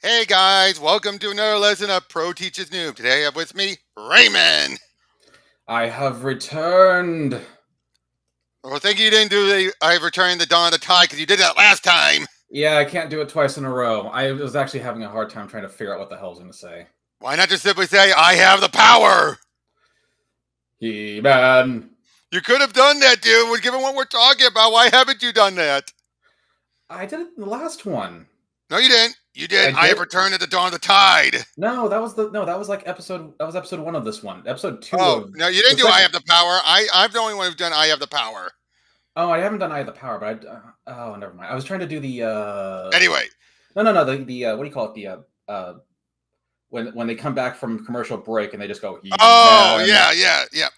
Hey guys, welcome to another lesson of Pro Teaches Noob. Today I have with me Raymond. I have returned. Well, thank you you didn't do the I have returned the Dawn of the Tide because you did that last time. Yeah, I can't do it twice in a row. I was actually having a hard time trying to figure out what the hell I was going to say. Why not just simply say, I have the power? He man. You could have done that, dude. Given what we're talking about, why haven't you done that? I did it in the last one. No, you didn't. You did. I I, have returned at the Dawn of the Tide. No, that was the no, that was like episode that was episode one of this one. Episode two Oh, no, you didn't do I have the power. I, I'm the only one who's done I have the power. Oh, I haven't done I have the Power, but I uh, oh never mind. I was trying to do the uh Anyway, no no no the the uh, what do you call it? The uh, uh when when they come back from commercial break and they just go "He Oh yeah, yeah, yeah.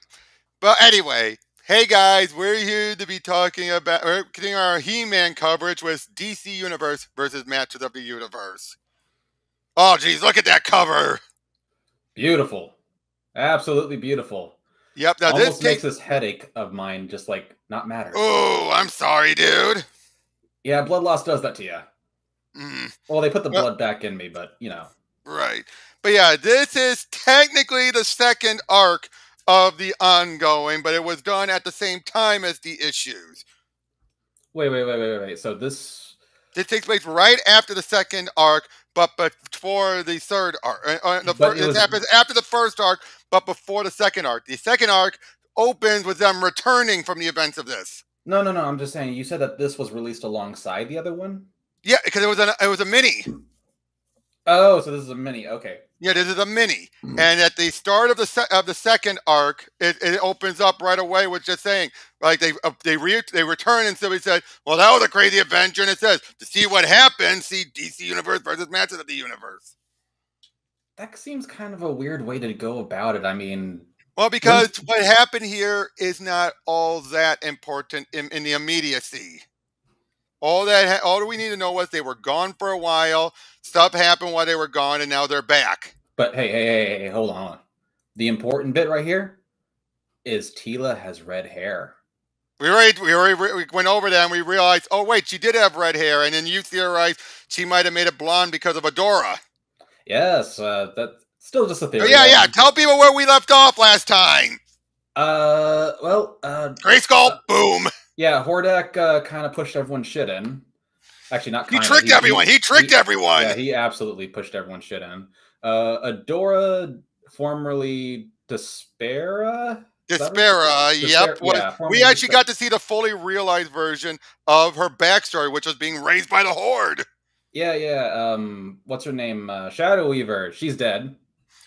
But anyway, hey guys, we're here to be talking about we're getting our He-Man coverage with DC Universe versus Masters of the Universe. Oh geez, look at that cover. Beautiful. Absolutely beautiful. Yep, now this Almost makes takes. this headache of mine just like not matter. Oh, I'm sorry, dude. Yeah, blood loss does that to you. Mm, Well, they put the Well- blood back in me, but you know. right, but yeah, this is technically the second arc of the ongoing, but it was done at the same time as the issues. Wait, wait, wait, wait, wait. So this It takes place right after the second arc, but before the third arc. Uh, uh, the But fir- it it was- happens after the first arc, but before the second arc. The second arc opens with them returning from the events of this. No, no, no. I'm just saying. You said that this was released alongside the other one. Yeah, because it was a it was a mini. Oh, so this is a mini. Okay. Yeah, this is a mini, Mhm. and at the start of the se- of the second arc, it, it opens up right away with just saying like they uh, they re- they return and somebody said, "Well, that was a crazy adventure," and it says to see what happens, see DC Universe versus Masters of the Universe. That seems kind of a weird way to go about it. I mean, Well, because what happened here is not all that important in, in the immediacy. All that, all we need to know was they were gone for a while. Stuff happened while they were gone, and now they're back. but hey, hey, hey, hey, hold on. The important bit right here is Teela has red hair. We already, we already we went over that, and we realized, oh wait, she did have red hair, and then you theorized she might have made it blonde because of Adora. Yes, uh, that's still just a Oh, theory. yeah, yeah. Um, Tell people where we left off last time. Uh, well, uh, Grayskull, Uh, boom. Yeah, Hordak uh, kind of pushed everyone's shit in. Actually, not He kind tricked everyone. He tricked everyone. Yeah, he absolutely pushed everyone's shit in. Uh, Adora, formerly Despara. Right? Despara, yep. Was- yeah, we actually Despair- got to see the fully realized version of her backstory, which was being raised by the Horde. Yeah, yeah. Um, what's her name? Uh, Shadow Weaver. She's dead.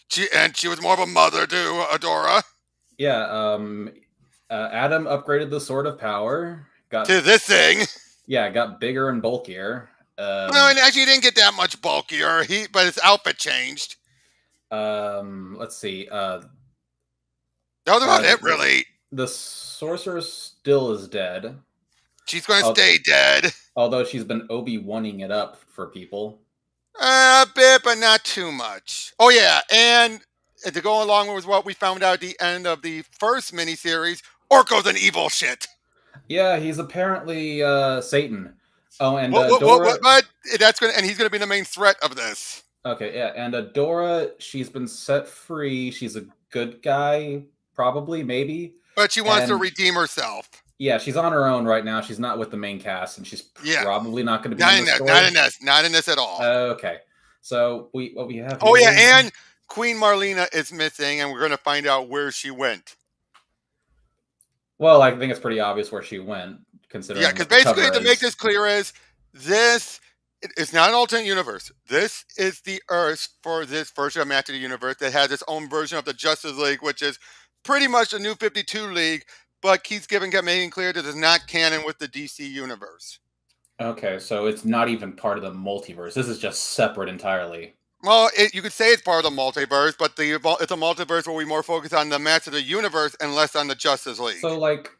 She and she was more of a mother to Adora. Yeah. Um, uh, Adam upgraded the Sword of Power. Got To this thing. yeah, got bigger and bulkier. Um, no, and actually, didn't get that much bulkier. He, but his outfit changed. um, let's see. Uh, That was about Uh, it, really. the sorcerer still is dead. She's going to stay dead. Although she's been Obi wanting it up for people. A bit, but not too much. Oh yeah, and to go along with what we found out at the end of the first miniseries, Orko's an evil shit. Yeah, he's apparently uh Satan. Oh, and What- uh, what- what- Dora. what- but that's going, to and he's going to be the main threat of this. Okay, yeah, and Adora, she's been set free. She's a good guy, probably, maybe. But she wants to redeem herself. Yeah, she's on her own right now. She's not with the main cast, and she's Yeah. probably not going to be Not in in this. story. Not in this. Not in this at all. okay, so we what we have. oh yeah, and Queen Marlena is missing, and we're going to find out where she went. Well, I think it's pretty obvious where she went, considering. Yeah, because basically, to make this clear, is this it- it's not an alternate universe. This is the Earth for this version of of the Universe that has its own version of the Justice League, which is pretty much the new 52 League, but keeps giving kept making clear that it's not canon with the DC universe. Okay, so it's not even part of the multiverse. This is just separate entirely. Well, it, you could say it's part of the multiverse, but the it's a multiverse where we more focus on the Master of the Universe and less on the Justice League. So, like,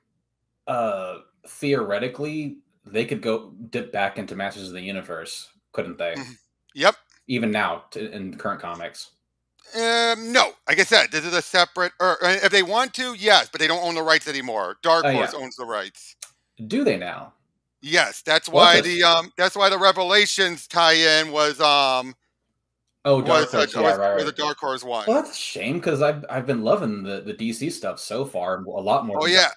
uh, theoretically, they could go dip back into Masters of the Universe, couldn't they? Mhm. yep. Even now, t- in current comics. Um, no, like I said, this is a separate. Or if they want to, yes, but they don't own the rights anymore. Dark Oh, Horse yeah. owns the rights. Do they now? Yes, that's why the- the um that's why the Revelations tie-in was um Oh, Dark was, Horse. yeah, right, was right. a Dark Horse one. Well, that's a shame because I've I've been loving the, the DC stuff so far a lot more. Oh, yeah.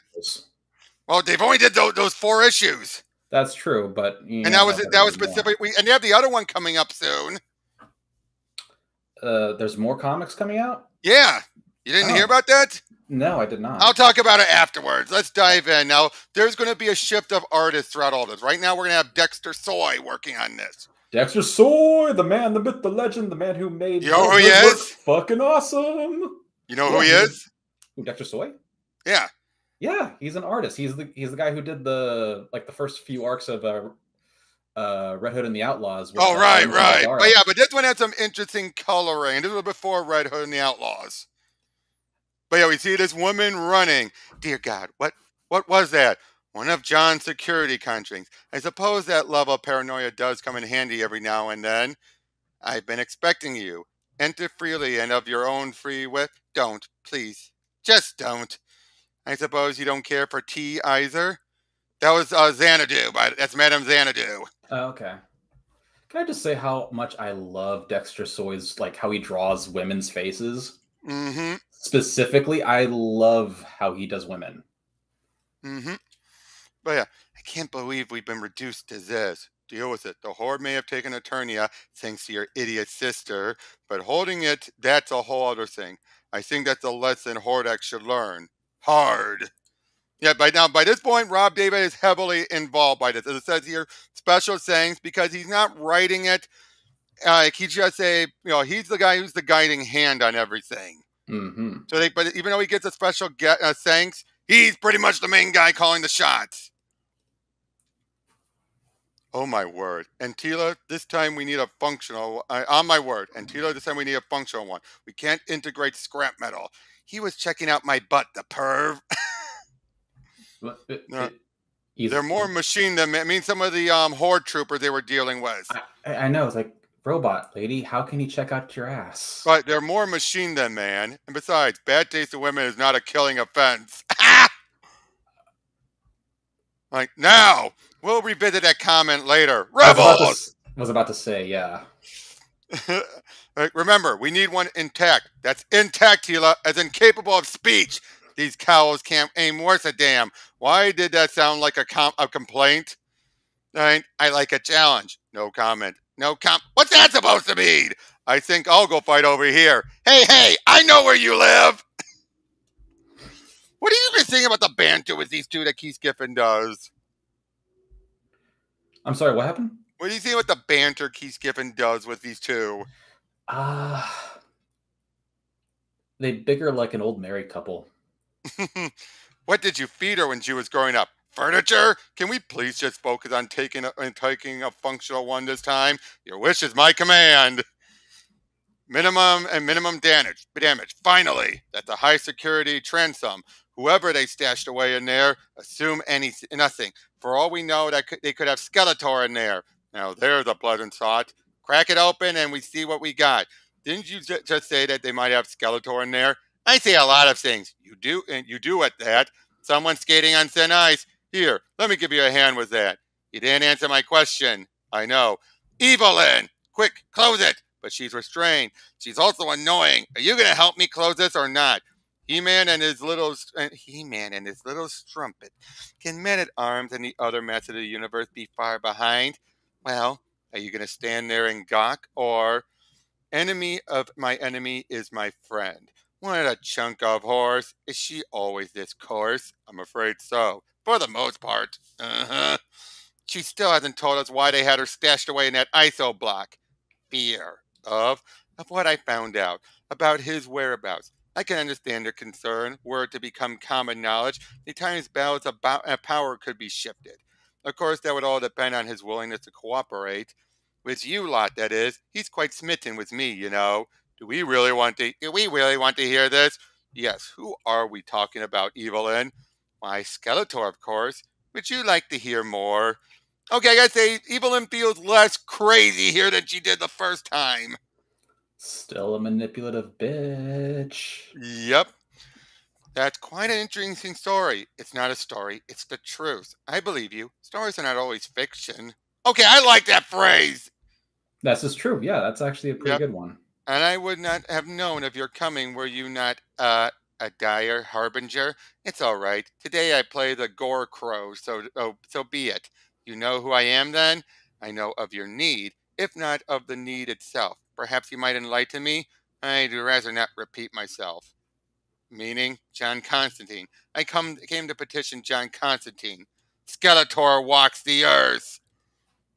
Well, they've only did those, those four issues, That's true, but you and know, that was that was more. specifically. And they have the other one coming up soon. Uh, there's more comics coming out. Yeah, you didn't hear Oh. about that? No, I did not. I'll talk about it afterwards. Let's dive in now. There's going to be a shift of artists throughout all this. Right now, we're going to have Dexter Soy working on this. Dexter Soy, the man, the myth, the legend, the man who made. You know who he is? Fucking awesome. You know who he is? Who, Dexter Soy? Yeah. Yeah, he's an artist. He's the he's the guy who did the like the first few arcs of uh, uh Red Hood and the Outlaws. Oh, right, right. But yeah, but this one had some interesting coloring. This was before Red Hood and the Outlaws. But yeah, we see this woman running. Dear God, what what was that? One of John's security contracts. I suppose that level of paranoia does come in handy every now and then. I've been expecting you. Enter freely and of your own free will. Don't, please. Just don't. I suppose you don't care for tea either? That was uh, Xanadu. By, that's Madame Xanadu. Oh, okay. Can I just say how much I love Dexter Soy's like how he draws women's faces? Mm-hmm. Specifically, I love how he does women. Mm-hmm. But yeah, I can't believe we've been reduced to this. Deal with it. The horde may have taken Eternia thanks to your idiot sister, but holding it, that's a whole other thing. I think that's a lesson Hordak should learn. Hard. Yeah, by now, by this point, Rob David is heavily involved by this. As it says here, special sayings because he's not writing it. Uh, he's just a, you know, he's the guy who's the guiding hand on everything. hmm So they, but even though he gets a special get, uh, thanks, he's pretty much the main guy calling the shots. Oh my word! Antila, this time we need a functional. Uh, on my word, Antila, this time we need a functional one. We can't integrate scrap metal. He was checking out my butt, the perv. It- No. it- They're more machine than I mean some of the um, horde troopers they were dealing with, I, I know. It's like robot lady. How can he check out your ass? but they're more machine than man. And besides, bad taste of women is not a killing offense. like now, we'll revisit that comment later. I was about to Rebels. was about to say, yeah. Remember, we need one intact. That's intact, Teela, as incapable of speech. These cows can't aim worth a damn. Why did that sound like a com- a complaint? I, I like a challenge. No comment. No com. What's that supposed to mean? I think I'll go fight over here. Hey, hey, I know where you live. What are you guys saying about the banter with these two that Keith Giffen does? I'm sorry. What happened? What do you think about the banter Keith Giffen does with these two? Ah, they bigger like an old married couple. what did you feed her when she was growing up? Furniture? Can we please just focus on taking a, on taking a functional one this time? Your wish is my command. Minimum and minimum damage. Damage. Finally, that's a high security transom. Whoever they stashed away in there, assume any nothing. For all we know, that could, they could have Skeletor in there. Now there's a pleasant thought. Crack it open and we see what we got. Didn't you ju- just say that they might have Skeletor in there? I say a lot of things. You do, and you do at that. Someone skating on thin ice. Here, let me give you a hand with that. You didn't answer my question. I know. Evil-Lyn, quick, close it. But she's restrained. She's also annoying. Are you going to help me close this or not? He-Man and his little uh, He-Man and his little strumpet. Can men at arms and the other mess of the universe be far behind? Well, are you going to stand there and gawk, or enemy of my enemy is my friend? What a chunk of horse! Is she always this coarse? I'm afraid so, for the most part. Uh huh. She still hasn't told us why they had her stashed away in that ISO block. Fear of of what I found out about his whereabouts. I can understand their concern. Were it to become common knowledge, the time's balance of uh, power could be shifted. Of course, that would all depend on his willingness to cooperate. With you lot, that is. He's quite smitten with me, you know. Do we really want to? Do we really want to hear this? Yes. Who are we talking about, Evil-Lyn? Why, Skeletor, of course. Would you like to hear more? Okay, I gotta say, Evil-Lyn feels less crazy here than she did the first time. Still a manipulative bitch. Yep. That's quite an interesting story. It's not a story, it's the truth. I believe you. Stories are not always fiction. Okay, I like that phrase. This is true. Yeah, that's actually a pretty Yep. good one. And I would not have known of your coming were you not uh, a dire harbinger. It's all right. Today I play the gore crow, so oh, so be it. You know who I am then? I know of your need, if not of the need itself. Perhaps you might enlighten me? I'd rather not repeat myself. Meaning, John Constantine. I come came to petition John Constantine. Skeletor walks the earth.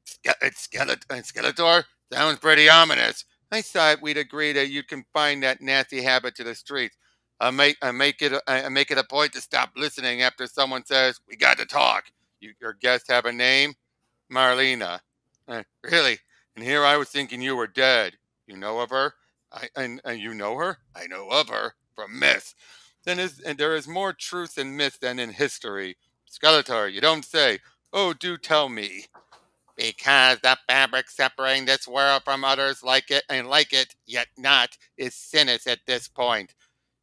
Ske- it's Skelet- uh, Skeletor? Sounds pretty ominous. I thought we'd agree that you'd confine that nasty habit to the streets. I make I make it I make it a point to stop listening after someone says we got to talk. You, your guests have a name, Marlena. Uh, really? And here I was thinking you were dead. You know of her? I and, and you know her? I know of her from myth. Then is and there is more truth in myth than in history. Skeletor, you don't say. Oh, do tell me. Because the fabric separating this world from others like it and like it, yet not, is sinners at this point.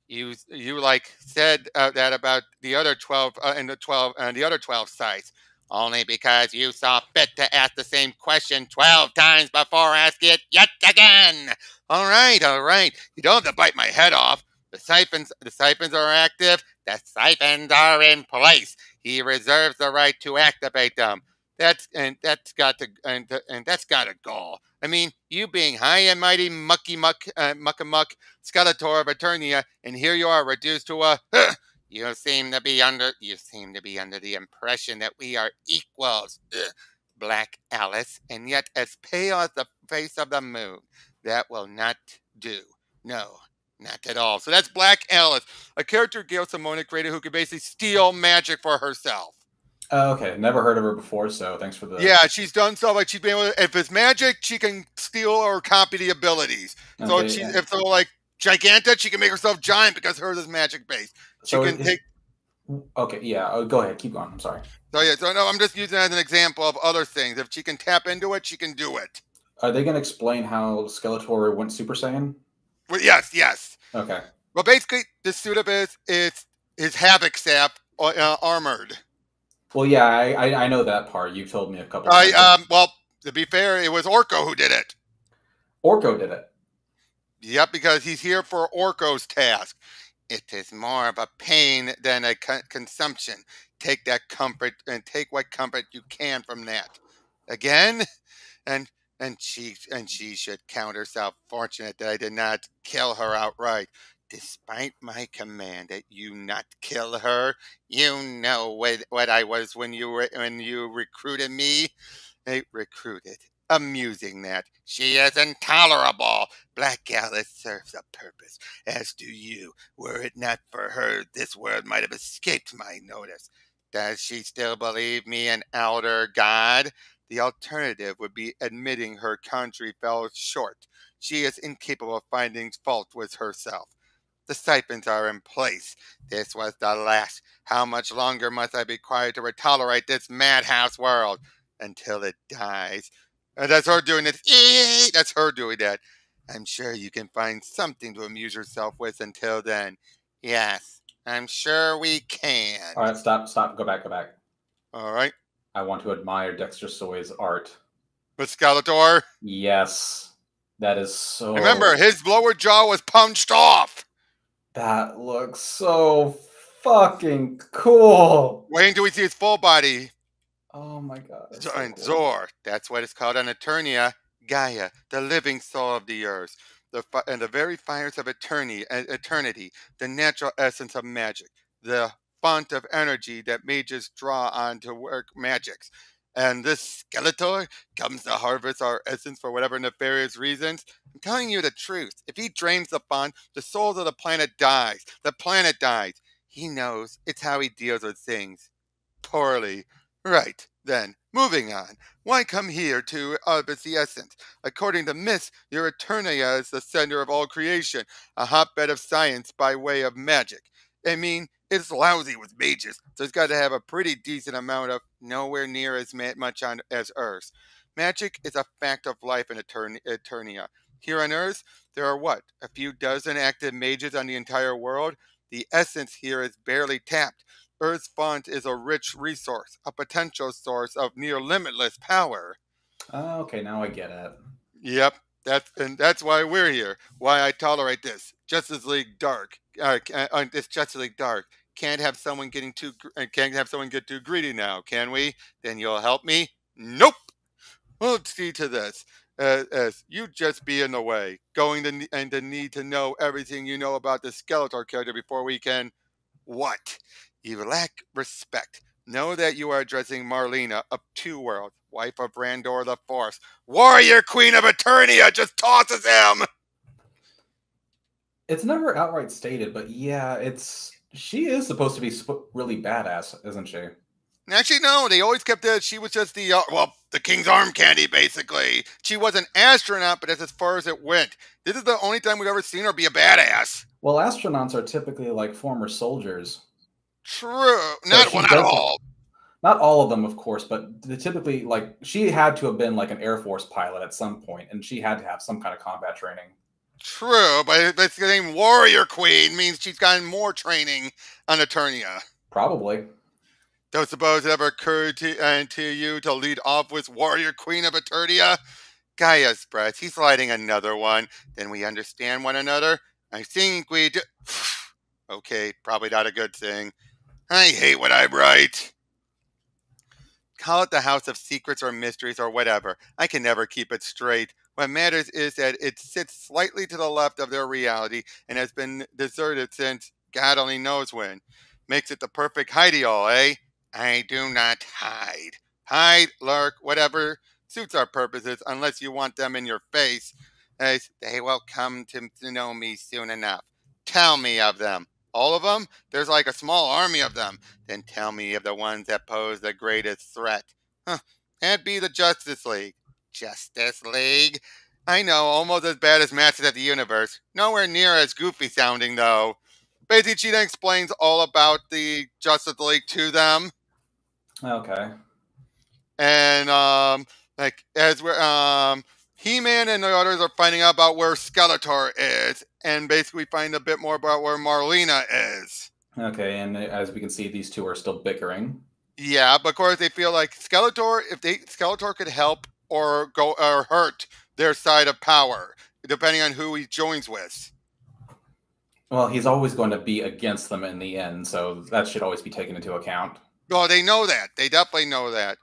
You you like said uh, that about the other twelve uh, and the twelve and the other twelve sites, only because you saw fit to ask the same question twelve times before asking it yet again. All right, all right. You don't have to bite my head off. The siphons the siphons are active. The siphons are in place. He reserves the right to activate them. That's and that's got to and and that's got to go. I mean, you being high and mighty mucky muck uh, muck muck Skeletor of Eternia, and here you are reduced to a. you seem to be under. You seem to be under the impression that we are equals, Ugh. Black Alice, and yet as pale as the face of the moon. That will not do. No, not at all. So that's Black Alice, a character Gail Simone created who could basically steal magic for herself. Uh, okay, never heard of her before, so thanks for the. Yeah, she's done so. Like she's been able. To, if it's magic, she can steal or copy the abilities. So Okay, she, yeah. if so, like gigantic, she can make herself giant because hers is magic based. She So can is- take. Okay, yeah. uh, Go ahead. Keep going. I'm sorry. So yeah, so no, I'm just using it as an example of other things. If she can tap into it, she can do it. Are they going to explain how Skeletor went Super Saiyan? Well, yes, yes. Okay. Well, basically, the suit of his is his havoc sap uh, armored. Well, yeah, I, I I know that part. You've told me a couple. I times. um. Well, to be fair, it was Orko who did it. Orko did it. Yep, because he's here for Orko's task. It is more of a pain than a con- consumption. Take that comfort and take what comfort you can from that. Again, and and she and she should count herself fortunate that I did not kill her outright. Despite my command that you not kill her, you know what, what I was when you were when you recruited me. I recruited. Amusing that she is intolerable. Black Alice serves a purpose, as do you. Were it not for her, this world might have escaped my notice. Does she still believe me an elder god? The alternative would be admitting her country fell short. She is incapable of finding fault with herself. The siphons are in place. This was the last. How much longer must I be required to tolerate this madhouse world? Until it dies. And that's her doing this. Eee! That's her doing that. I'm sure you can find something to amuse yourself with until then. Yes, I'm sure we can. All right, stop, stop, go back, go back. All right. I want to admire Dexter Soy's art. But Skeletor, Yes, that is so. remember, his lower jaw was punched off. that looks so fucking cool. Wait until we see his full body. Oh my god. so and cool. Zor, that's what it's called on Eternia, Gaia, the living soul of the earth, the fi- and the very fires of eternity, uh, eternity, the natural essence of magic, the font of energy that mages draw on to work magics. And this Skeletor comes to harvest our essence for whatever nefarious reasons. I'm telling you the truth. If he drains the font, the souls of the planet dies. The planet dies. He knows it's how he deals with things. Poorly. Right, then, moving on. Why come here to harvest the essence? According to myths, your Eternia is the center of all creation, a hotbed of science by way of magic. I mean, it's lousy with mages, so it's got to have a pretty decent amount of nowhere near as much on as Earth. Magic is a fact of life in Etern- Eternia. Here on Earth, there are what? A few dozen active mages on the entire world? The essence here is barely tapped. Earth's font is a rich resource, a potential source of near limitless power. Oh, okay, now I get it. Yep, that's and that's why we're here. Why I tolerate this Justice League Dark. Uh, uh, this Justice League Dark can't have someone getting too uh, can't have someone get too greedy now, can we? Then you'll help me. Nope. We'll see to this. Uh, as you just be in the way, going to and the need to know everything you know about the Skeletor character before we can. What? You lack respect. Know that you are addressing Marlena of Two Worlds, wife of Randor the Fourth, warrior queen of Eternia. Just tosses him. It's never outright stated, but yeah, it's she is supposed to be really badass, isn't she? Actually, no. They always kept it. She was just the uh, well, the king's arm candy, basically. She was an astronaut, but that's as far as it went. This is the only time we've ever seen her be a badass. Well, astronauts are typically like former soldiers. True. So not well, not all. Not all of them, of course, but typically, like she had to have been like an Air Force pilot at some point, and she had to have some kind of combat training. True, but the name Warrior Queen means she's gotten more training on Eternia. Probably. Don't suppose it ever occurred to, uh, to you to lead off with Warrior Queen of Eternia? Gaia's breath. He's lighting another one. Then we understand one another. I think we do. okay, probably not a good thing. I hate what I write. Call it the House of Secrets or Mysteries or whatever. I can never keep it straight. What matters is that it sits slightly to the left of their reality and has been deserted since God only knows when. Makes it the perfect hideout, eh? I do not hide. Hide, lurk, whatever suits our purposes, unless you want them in your face, as they will come to know me soon enough. Tell me of them. All of them? There's like a small army of them. Then tell me of the ones that pose the greatest threat. Huh. That'd be the Justice League. Justice League? I know, almost as bad as Masters of the Universe. Nowhere near as goofy sounding, though. Basically, she then explains all about the Justice League to them. Okay. And um, like as we're um, He-Man and the others are finding out about where Skeletor is, and basically find a bit more about where Marlena is. Okay, and as we can see, these two are still bickering. Yeah, but of course they feel like Skeletor, if they Skeletor could help or go or hurt their side of power, depending on who he joins with. Well, he's always going to be against them in the end, so that should always be taken into account. Oh, they know that. They definitely know that.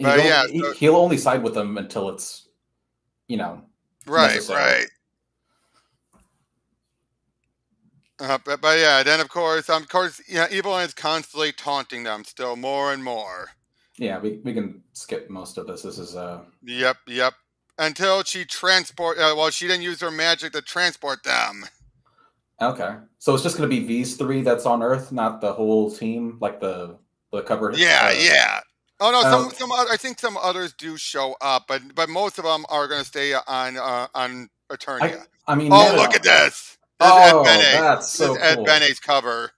But yeah, so, he'll only side with them until it's, you know, right, necessary. right. Uh, but, but yeah, then of course, um, of course, yeah, Evil-Lyn is constantly taunting them still more and more. Yeah, we, we can skip most of this. This is uh. Yep, yep. Until she transport, uh, well, she didn't use her magic to transport them. Okay, so it's just going to be these three that's on Earth, not the whole team, like the the cover. Yeah, uh, yeah. Oh no, some some I think some others do show up, but but most of them are going to stay on uh, on Eternia. I, I mean, oh look at this! this oh, that's so this cool. Ed Bennett's cover.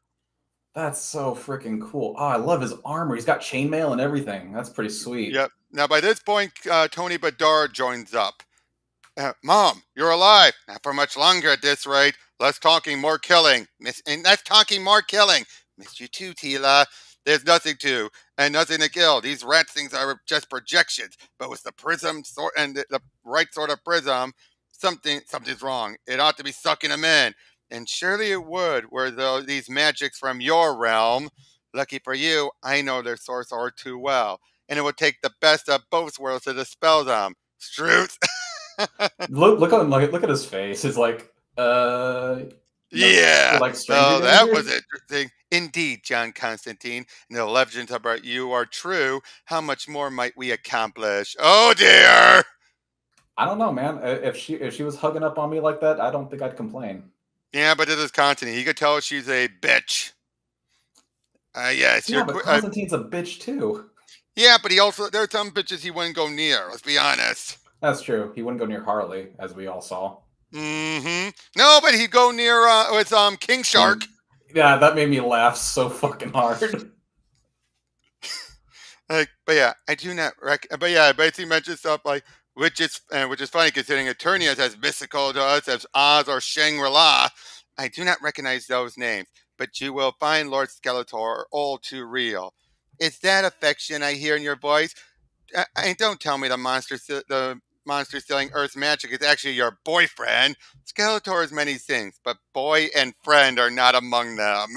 That's so freaking cool. Oh, I love his armor. He's got chainmail and everything. That's pretty sweet. Yep. Now by this point, uh, Tony Bedard joins up. Uh, Mom, you're alive. Not for much longer at this rate. Less talking, more killing. Miss, and less talking, more killing. Missed you too, Teela. There's nothing to and nothing to kill. These rat things are just projections. But with the prism sort and the, the right sort of prism, something something's wrong. It ought to be sucking them in. And surely it would, were though these magics from your realm. Lucky for you, I know their source or too well. And it would take the best of both worlds to dispel them. Struth. look look at look, look at his face. It's like uh, yeah. Like oh, that was interesting. Indeed, John Constantine. And the legends about you are true. How much more might we accomplish? Oh dear. I don't know, man. If she if she was hugging up on me like that, I don't think I'd complain. Yeah, but it is Constantine. He could tell she's a bitch. Uh, yes, yeah, but Constantine's uh, a bitch too. Yeah, but he also there are some bitches he wouldn't go near. Let's be honest. That's true. He wouldn't go near Harley, as we all saw. Mm-hmm. No, but he'd go near uh, with um King Shark. Mm. Yeah, that made me laugh so fucking hard. like, but yeah, I do not rec. But yeah, I basically mentioned stuff like which is uh, which is funny considering Eternia is as mystical to us as Oz or Shangri-La. I do not recognize those names, but you will find Lord Skeletor all too real. Is that affection I hear in your voice? I, don't tell me the monster the monster stealing Earth's magic is actually your boyfriend. Skeletor is many things, but boy and friend are not among them.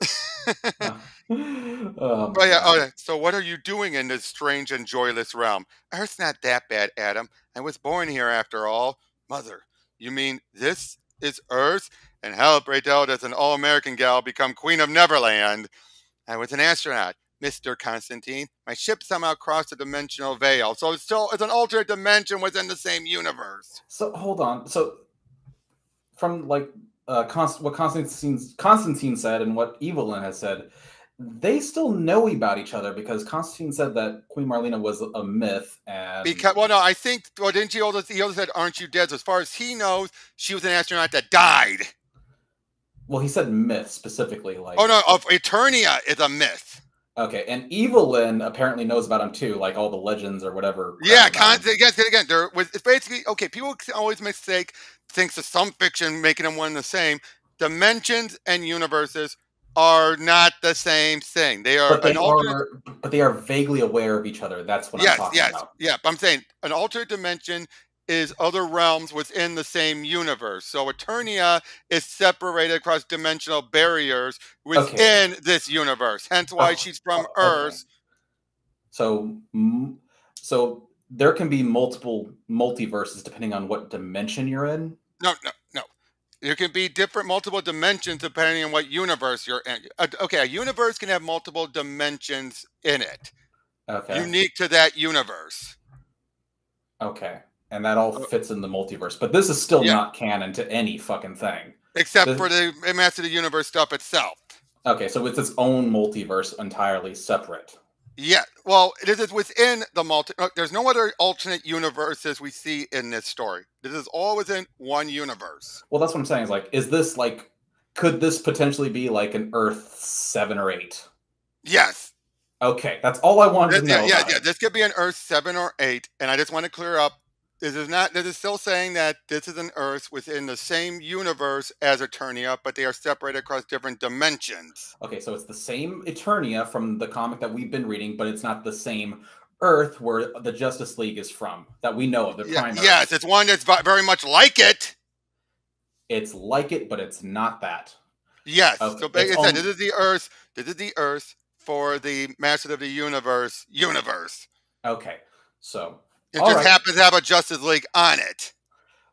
Oh, oh, oh, yeah. Oh, so, what are you doing in this strange and joyless realm? Earth's not that bad, Adam. I was born here after all. Mother, you mean this is Earth? And how, pray does an all American gal become Queen of Neverland? I was an astronaut. Mr. Constantine. My ship somehow crossed a dimensional veil, so it's still it's an alternate dimension within the same universe. So hold on. So from like uh, Const- what Constantine Constantine said and what Evil-Lyn has said, they still know about each other because Constantine said that Queen Marlena was a myth and because well no I think well didn't he also he also said aren't you dead so as far as he knows she was an astronaut that died. Well, he said myth specifically like Oh no, of Eternia is a myth. Okay, and Evil-Lyn apparently knows about him too, like all the legends or whatever. Yeah, constantly. Yes, again, there was it's basically okay. People always mistake thinks of some fiction making them one and the same. Dimensions and universes are not the same thing. They are but they are, but they are vaguely aware of each other. That's what yes, I'm talking yes, about. Yeah, I'm saying an alternate dimension is other realms within the same universe. So Eternia is separated across dimensional barriers within okay. this universe. Hence why oh, she's from oh, Earth. Okay. So so there can be multiple multiverses depending on what dimension you're in. No, no, no. There can be different multiple dimensions depending on what universe you're in. Okay, a universe can have multiple dimensions in it. Okay. Unique to that universe. Okay and that all uh, fits in the multiverse. But this is still yeah. not canon to any fucking thing, except this, for the Master of the Universe stuff itself. Okay, so it's its own multiverse entirely separate. Yeah, well, this is within the multi. There's no other alternate universes we see in this story. This is all within one universe. Well, that's what I'm saying. Is like, is this like, could this potentially be like an Earth seven or eight? Yes. Okay, that's all I wanted this, to know. Yeah, yeah, yeah. This could be an Earth seven or eight, and I just want to clear up this is not. This is still saying that this is an Earth within the same universe as Eternia, but they are separated across different dimensions. Okay, so it's the same Eternia from the comic that we've been reading, but it's not the same Earth where the Justice League is from that we know of. The yeah, yes, it's one that's very much like it. It's like it, but it's not that. Yes. Okay. So, like I said, this is the Earth. This is the Earth for the Master of the Universe universe. Okay, so it All just right. happens to have a Justice League on it.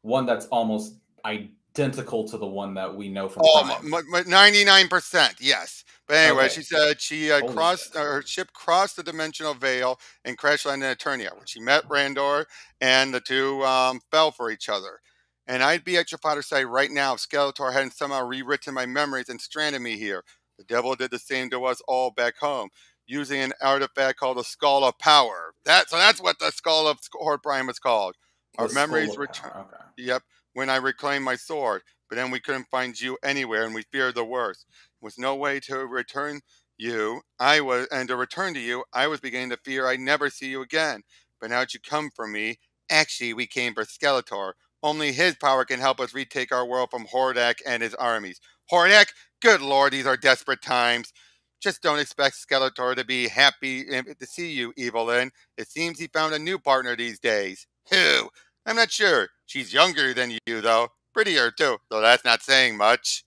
One that's almost identical to the one that we know from. Oh, ninety-nine percent, yes. But anyway, okay. she said she uh, crossed uh, her ship crossed the dimensional veil and crash landed in Eternia, when she met Randor, and the two um, fell for each other. And I'd be at your father's side right now if Skeletor hadn't somehow rewritten my memories and stranded me here. The devil did the same to us all back home using an artifact called the Skull of Power. That so that's what the Skull of Horde Prime is called. The Our memories return. Okay. Yep. When I reclaimed my sword, but then we couldn't find you anywhere, and we feared the worst. With no way to return you, I was, and to return to you, I was beginning to fear I'd never see you again. But now that you come for me, actually, we came for Skeletor. Only his power can help us retake our world from Hordak and his armies. Hordak, good lord, these are desperate times. Just don't expect Skeletor to be happy to see you, Evil-Lyn. It seems he found a new partner these days. Who? I'm not sure. She's younger than you, though. Prettier, too, though that's not saying much.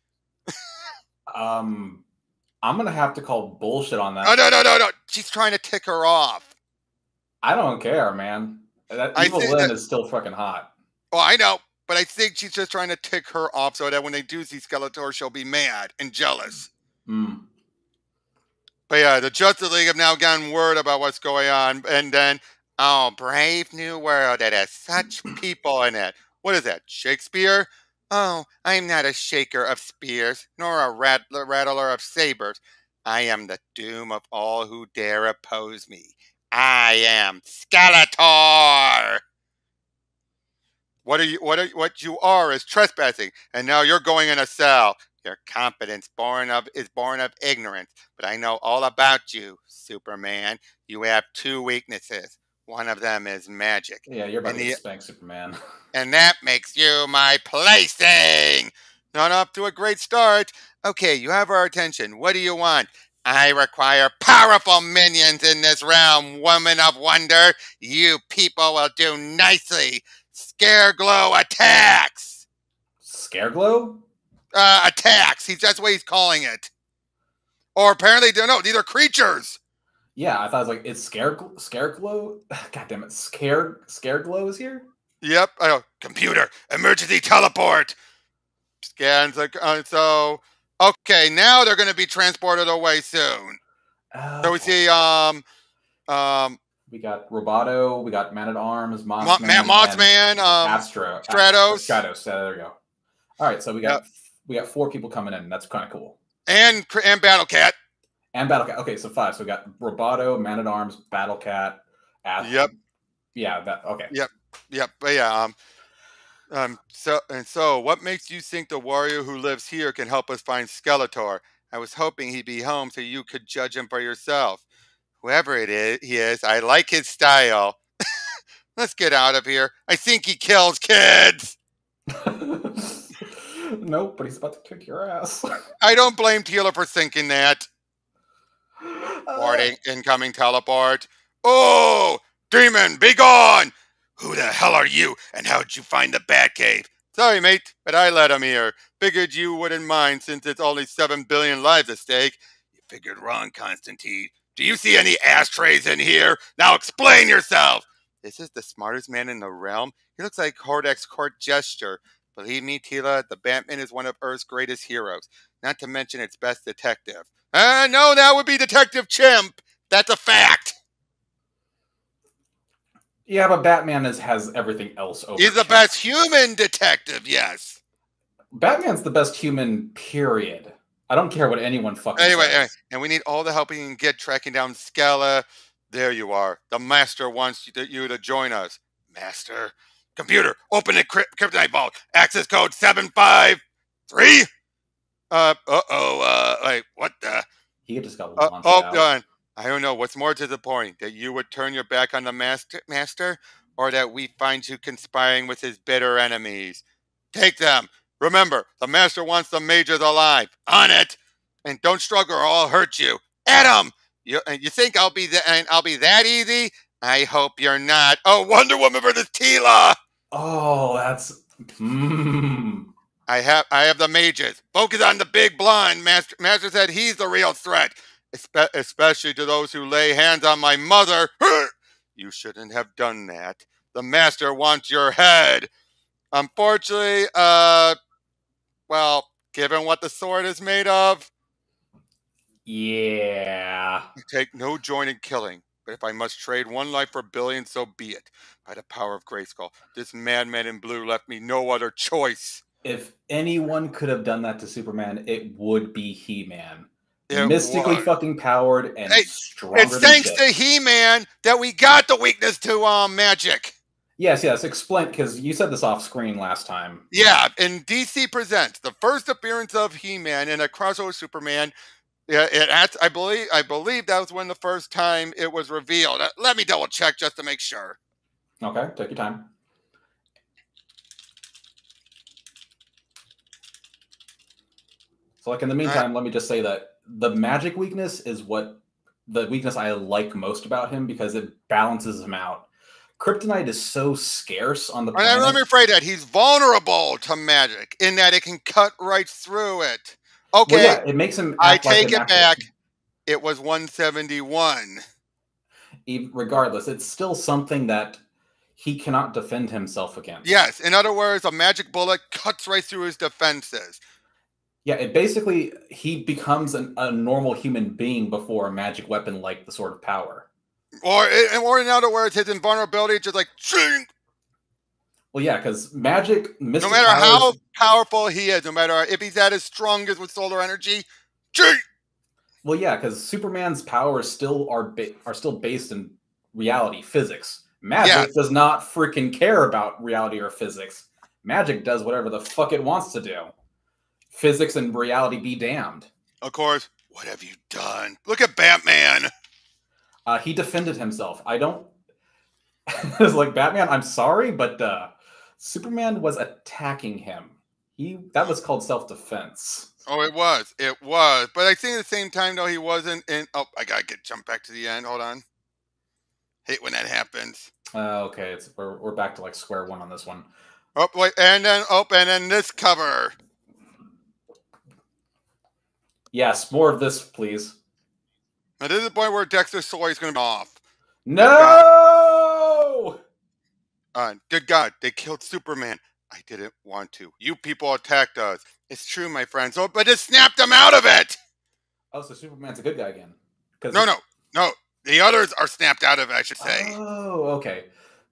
um, I'm going to have to call bullshit on that. No, no, no, no, no. She's trying to tick her off. I don't care, man. That Evil-Lyn is still fucking hot. Oh, I know. But I think she's just trying to tick her off so that when they do see Skeletor, she'll be mad and jealous. Hmm. But yeah, the Justice League have now gotten word about what's going on, and then oh, brave new world that has such people in it. What is that? Shakespeare? Oh, I am not a shaker of spears, nor a rattler, rattler of sabers. I am the doom of all who dare oppose me. I am Skeletor. What are you? What are what you are is trespassing, and now you're going in a cell. Your competence born of is born of ignorance. But I know all about you, Superman. You have two weaknesses. One of them is magic. Yeah, you're about and to the, spank Superman. and that makes you my plaything. Not up to a great start. Okay, you have our attention. What do you want? I require powerful minions in this realm, woman of wonder. You people will do nicely. Scare glow attacks. Scareglow? Uh, attacks. He's that's what he's calling it. Or apparently, no, these are creatures. Yeah, I thought it was like it's Scare Scareglow. God damn it, Scare Scareglow is here. Yep. Oh, computer emergency teleport. Scans. Like, uh, so okay, now they're going to be transported away soon. Oh, So we see um um we got Roboto, we got Man at Arms, Mo- Mothman, Ma- and Mothman, um, Astro, Stratos. Stratos. Yeah, there we go. All right, so we got we got four people coming in. That's kind of cool. and and Battle Cat. And Battle Cat. Okay, so five. So we got Roboto, Man at Arms, Battle Cat. Astro. Yep. Yeah. That. Okay. Yep. Yep. But yeah. Um. Um. So and so, what makes you think the warrior who lives here can help us find Skeletor? I was hoping he'd be home so you could judge him for yourself. Whoever it is, he is. I like his style. Let's get out of here. I think he kills kids. nope, but he's about to kick your ass. I don't blame Teela for thinking that. Uh, Warning, incoming teleport. Oh, demon, be gone! Who the hell are you, and how'd you find the Batcave? Sorry, mate, but I let him here. Figured you wouldn't mind since it's only seven billion lives at stake. You figured wrong, Constantine. Do you see any ashtrays in here? Now explain yourself! This is the smartest man in the realm. He looks like Hordak's court gesture. Believe me, Tila, the Batman is one of Earth's greatest heroes, not to mention its best detective. Uh, no, that would be Detective Chimp. That's a fact. Yeah, but Batman is, has everything else over. He's the Chimp. best human detective, yes. Batman's the best human. Period. I don't care what anyone fucking. Anyway, says. anyway, and we need all the help we can get tracking down Scala. There you are. The Master wants you to, you to join us. Master. Computer, open the crypt- kryptonite vault. Access code 753. Uh, uh-oh, uh, like, what the? he just got Uh, oh, done. I don't know. What's more disappointing, that you would turn your back on the master, master, or that we find you conspiring with his bitter enemies? Take them. Remember, the master wants the majors alive. On it, and don't struggle, or I'll hurt you. Adam, you you think I'll be that? I'll be that easy? I hope you're not. Oh, Wonder Woman versus Teela. Oh, that's. Mm. I have I have the mages. Focus on the big blind. Master Master said he's the real threat, espe- especially to those who lay hands on my mother. you shouldn't have done that. The master wants your head. Unfortunately, uh, well, given what the sword is made of, Yeah. I take no joy in killing. But if I must trade one life for billions, so be it. By the power of Grayskull, this madman in blue left me no other choice. If anyone could have done that to Superman, it would be He Man. It Mystically was. fucking powered and Hey, stronger It's thanks shit. to He-Man that we got the weakness to um magic. Yes, yes. Explain because you said this off screen last time. Yeah, in DC Presents, the first appearance of He-Man in a crossover Superman. Yeah, it I believe I believe that was when the first time it was revealed. Uh, Let me double check just to make sure. Okay, take your time. So, like in the meantime, let me just say that the magic weakness is what the weakness I like most about him because it balances him out. Kryptonite is so scarce on the And let planet. me rephrase that. He's vulnerable to magic in that it can cut right through it. Okay, Well, yeah, it makes him. I like take it actor. back. It was 171. E- Regardless, it's still something that he cannot defend himself against. Yes, in other words, a magic bullet cuts right through his defenses. Yeah, it basically he becomes an, a normal human being before a magic weapon like the Sword of Power. Or, or in other words, his invulnerability just like, ching. Well, yeah, because magic, no matter powers- how powerful he is, no matter if he's at his strongest with solar energy, ching. Well, yeah, because Superman's powers still are are still based in reality, physics. Magic Yeah. does not freaking care about reality or physics. Magic does whatever the fuck it wants to do. Physics and reality be damned. Of course, what have you done? Look at Batman. Uh, he defended himself. I don't. it's like Batman. I'm sorry, but uh, Superman was attacking him. He that was called self defense. Oh, it was. It was. But I think at the same time, though, he wasn't in. Oh, I gotta get jump back to the end. Hold on. Hate when that happens. Uh, okay, it's we're, we're back to like square one on this one. Oh wait, and then oh, and then this cover. Yes, more of this, please. Now this is the point where Dexter Soy is going to be off. No. Uh, good God, they killed Superman. I didn't want to. You people attacked us. It's true, my friends. Oh, but it snapped them out of it. Oh, so Superman's a good guy again? No, no, no. The others are snapped out of it. I should say. Oh, okay.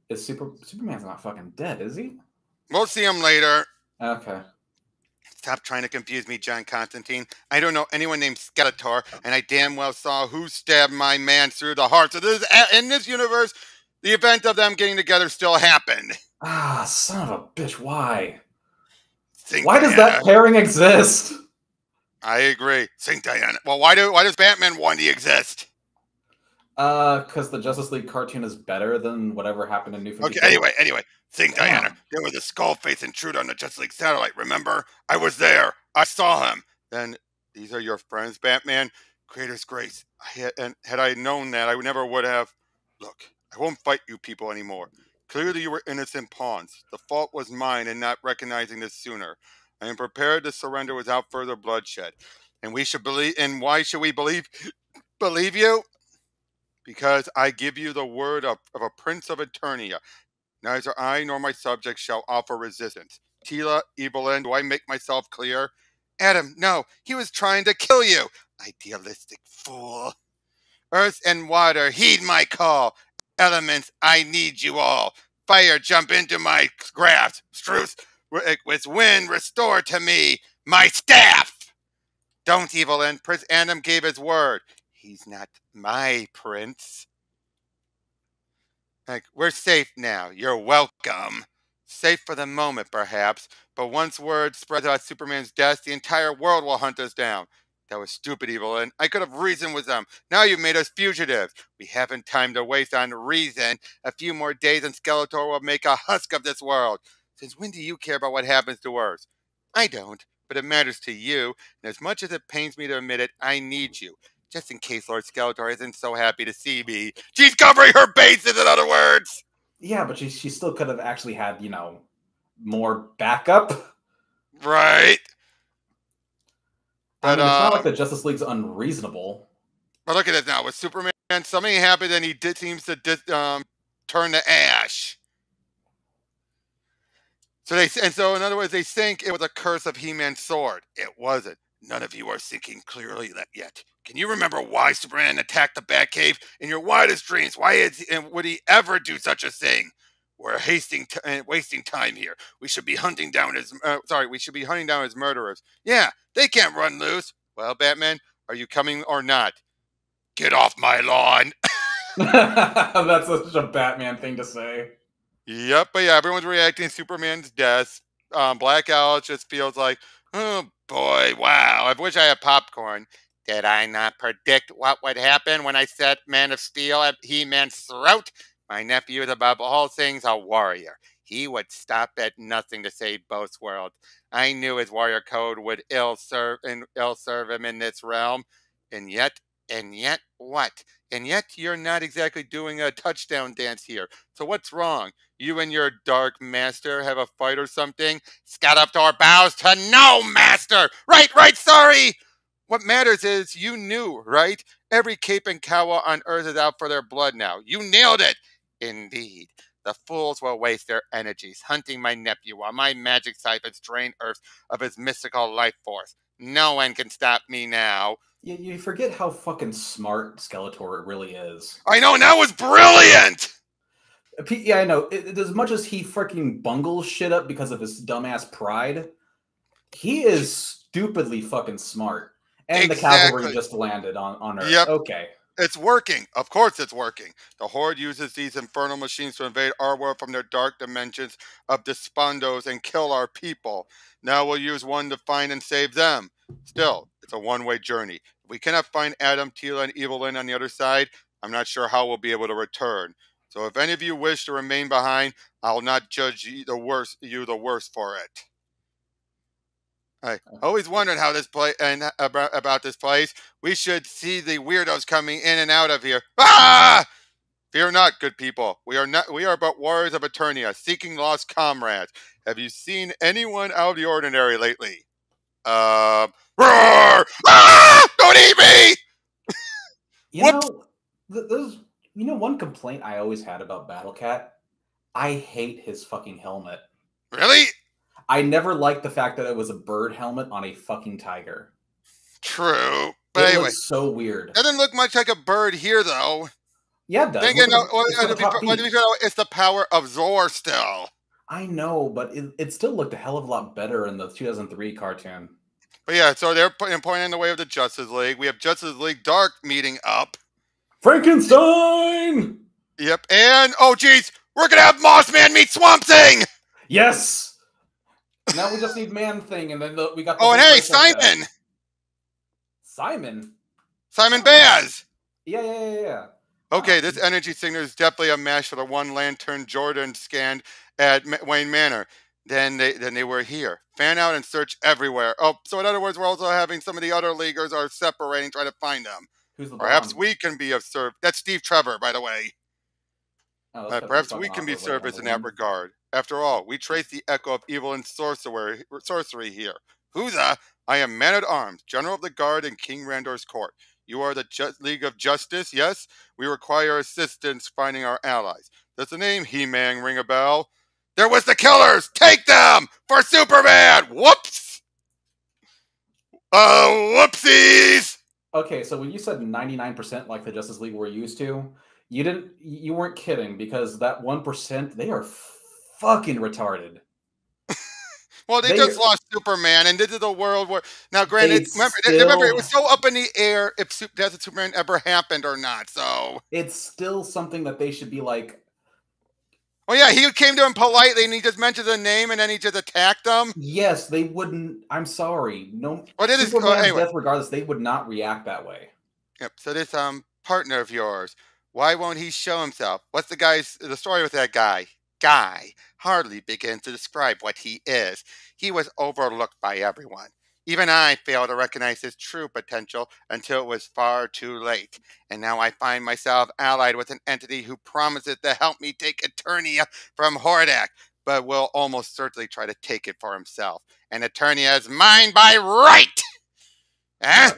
Is Super Superman's not fucking dead, is he? We'll see him later. Okay. Stop trying to confuse me, John Constantine. I don't know anyone named Skeletor, and I damn well saw who stabbed my man through the heart. So this, in this universe, the event of them getting together still happened. Ah, son of a bitch! Why? Saint Why does Diana. that pairing exist? I agree. Saint Diana. Well, why do why does Batman one exist? Uh, because the Justice League cartoon is better than whatever happened in New Fifty. Okay. Anyway, anyway, Saint Damn. Diana. There was a skull face intruder on the Justice League satellite. Remember? I was there. I saw him. Then these are your friends, Batman. Creator's grace. I had, and had I known that, I would never would have. Look, I won't fight you people anymore. Clearly, you were innocent pawns. The fault was mine in not recognizing this sooner. I am prepared to surrender without further bloodshed. And we should believe. And why should we believe? Believe you? Because I give you the word of, of a prince of Eternia. Neither I nor my subjects shall offer resistance. Teela, Evil-Lyn, do I make myself clear? Adam, no, he was trying to kill you. Idealistic fool. Earth and water, heed my call. Elements, I need you all. Fire, jump into my grasp. Struth, wi- with wind, restore to me my staff. Don't, Evil-Lyn. Prince Adam gave his word. He's not my prince. Like, we're safe now. You're welcome. Safe for the moment, perhaps, but once word spreads about Superman's death, the entire world will hunt us down. That was stupid, evil, and I could have reasoned with them. Now you've made us fugitives. We haven't time to waste on reason. A few more days and Skeletor will make a husk of this world. Since when do you care about what happens to Earth? I don't, but it matters to you, and as much as it pains me to admit it, I need you. Just in case Lord Skeletor isn't so happy to see me. She's covering her bases, in other words! Yeah, but she she still could have actually had you know more backup. Right. I But, mean, it's uh, not like the Justice League's unreasonable. But look at this now. With Superman, something happened and he did, seems to um, turn to ash. So they and so in other words, they think it was a curse of He-Man's sword. It wasn't. None of you are thinking clearly yet. Can you remember why Superman attacked the Batcave in your wildest dreams? Why is and would he ever do such a thing? We're hasting t- uh, wasting time here. We should be hunting down his. Uh, sorry, we should be hunting down his murderers. Yeah, they can't run loose. Well, Batman, are you coming or not? Get off my lawn. That's such a Batman thing to say. Yep, but yeah, everyone's reacting to Superman's death. Um, Blackout just feels like, oh boy, wow. I wish I had popcorn. Did I not predict what would happen when I set Man of Steel at He Man's throat? My nephew is above all things a warrior. He would stop at nothing to save both worlds. I knew his warrior code would ill serve and ill serve him in this realm. And yet, and yet what? And yet you're not exactly doing a touchdown dance here. So what's wrong? You and your dark master have a fight or something? Scott up to our bows to no master! Right, right, sorry! What matters is you knew, right? Every cape and cowl on Earth is out for their blood now. You nailed it! Indeed. The fools will waste their energies hunting my nephew while my magic siphons drain Earth of its mystical life force. No one can stop me now. You, you forget how fucking smart Skeletor really is. I know, and that was brilliant! Yeah, I know. It- it- as much as he freaking bungles shit up because of his dumbass pride, he is stupidly fucking smart. And the cavalry just landed on on Earth. Yep. Okay. It's working. Of course, it's working. The Horde uses these infernal machines to invade our world from their dark dimensions of despondos and kill our people. Now we'll use one to find and save them. Still, it's a one way journey. If we cannot find Adam, Teela, and Evil-Lyn on the other side, I'm not sure how we'll be able to return. So if any of you wish to remain behind, I'll not judge you the worst you the worst for it. I always wondered how this place and about, about this place. We should see the weirdos coming in and out of here. Ah! Fear not, good people. We are not. We are but warriors of Eternia, seeking lost comrades. Have you seen anyone out of the ordinary lately? Uh, roar! Ah! Don't eat me! You know, th- you know one complaint I always had about Battle Cat. I hate his fucking helmet. Really? I never liked the fact that it was a bird helmet on a fucking tiger. True, but it anyway, so weird. It doesn't look much like a bird here, though. Yeah, it does. Then Look again, at no, it's got to a be top fair- well, to be piece. fair, it's the power of Zor still. I know, but it, it still looked a hell of a lot better in the 2003 cartoon. But yeah, so they're po- pointing in the way of the Justice League. We have Justice League Dark meeting up. Frankenstein. Yep, and oh geez, we're gonna have Mossman meet Swamp Thing. Yes. Now we just need Man Thing, and then the, we got. The Oh, and hey, of that. Simon, Simon. Simon Baz. Yeah, yeah, yeah, yeah. Okay, this energy signal is definitely a match for the one lantern Jordan scanned at Wayne Manor. Then they then they were here. Fan out and search everywhere. Oh, so in other words, we're also having some of the other leaguers are separating, trying to find them. Who's the Perhaps bomb? we can be of service. That's Steve Trevor, by the way. Oh, Uh, perhaps we can be service in that regard. After all, we trace the echo of evil and sorcery, sorcery here. Whoza, I am man at arms, general of the guard in King Randor's court. You are the Ju- League of Justice, yes? We require assistance finding our allies. Does the name He-Man ring a bell? There was the killers! Take them! For Superman! Whoops! Oh, whoopsies! Okay, so when you said 99% like the Justice League we're used to, you didn't you weren't kidding because that 1% they are fucking retarded. Well, they, They- just lost Superman, and this is a world where now, granted, remember, remember, it was so up in the air if Death of Superman ever happened or not. So, It's still something that they should be like, oh yeah, he came to him politely, and he just mentioned the name, and then he just attacked them. yes, they wouldn't I'm sorry. No Well, is- oh, anyway. death regardless, they would not react that way. Yep. So this um partner of yours, why won't he show himself? What's the guy's the story with that guy? Guy hardly begins to describe what he is. He was overlooked by everyone. Even I failed to recognize his true potential until it was far too late. And now I find myself allied with an entity who promises to help me take Eternia from Hordak, but will almost certainly try to take it for himself. And Eternia is mine by right! Eh?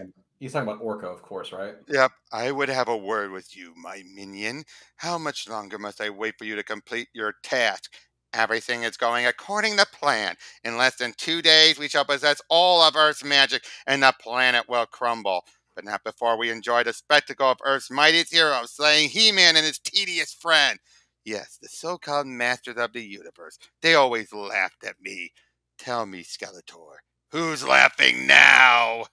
He's talking about Orko, of course, right? Yep, I would have a word with you, my minion. How much longer must I wait for you to complete your task? Everything is going according to plan. In less than two days, we shall possess all of Earth's magic, and the planet will crumble. But not before we enjoy the spectacle of Earth's mightiest heroes slaying He-Man and his tedious friend. Yes, the so-called masters of the universe. They always laughed at me. Tell me, Skeletor, who's laughing now?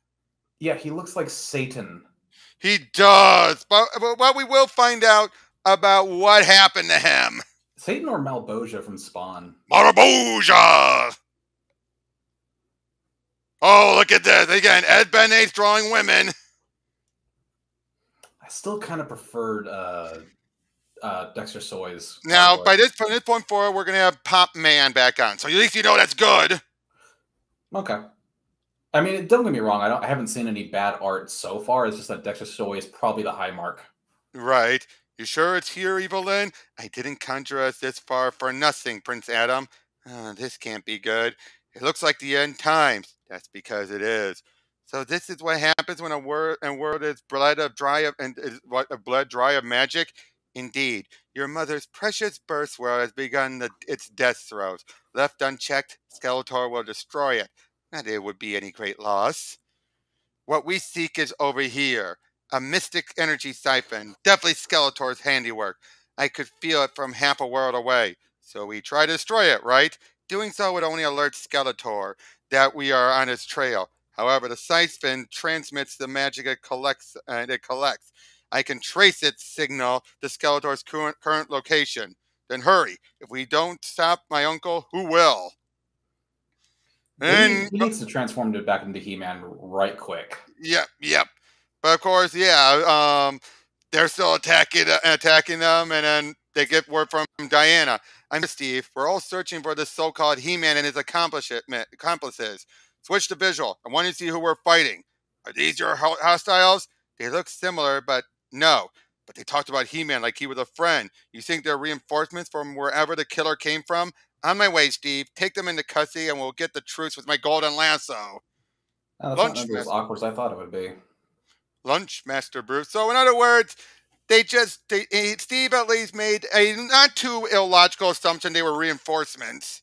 Yeah, he looks like Satan. He does. But, but what we will find out about what happened to him. Satan or Malboja from Spawn. Marabuja! Oh, look at this. Again, Ed Benes' drawing women. I still kind of preferred uh uh Dexter Soy's. Now, by this from this point forward, we're gonna have Pop Mhan back on. So at least you know that's good. Okay. I mean, don't get me wrong. I don't. I haven't seen any bad art so far. It's just that Dexter Soy is probably the high mark. Right. You sure it's here, Evil-Lyn? I didn't conjure us this far for nothing, Prince Adam. Ah, this can't be good. It looks like the end times. That's because it is. So this is what happens when a word and world is blood of dry of and is what a blood dry of magic. Indeed, your mother's precious birth world has begun the, its death throes. Left unchecked, Skeletor will destroy it. Not it would be any great loss. What we seek is over here a mystic energy siphon. Definitely Skeletor's handiwork. I could feel it from half a world away. So we try to destroy it, right? Doing so would only alert Skeletor that we are on his trail. However, the siphon transmits the magic it collects and it collects. I can trace its signal to Skeletor's current current location. Then hurry. If we don't stop my uncle, who will? He, And he needs to transform it back into He-Man right quick. Yep, yep. But of course, yeah, um, they're still attacking uh, attacking them, and then they get word from Diana. I'm Steve. We're all searching for this so-called He-Man and his accomplices. Switch to visual. I want to see who we're fighting. Are these your hostiles? They look similar, but no. But they talked about He Man like he was a friend. You think they're reinforcements from wherever the killer came from? On my way, Steve. Take them into custody and we'll get the truce with my golden lasso. Oh, Lunch as awkward as I thought it would be. Lunch, Master Bruce. So, in other words, they just they, Steve at least made a not too illogical assumption they were reinforcements.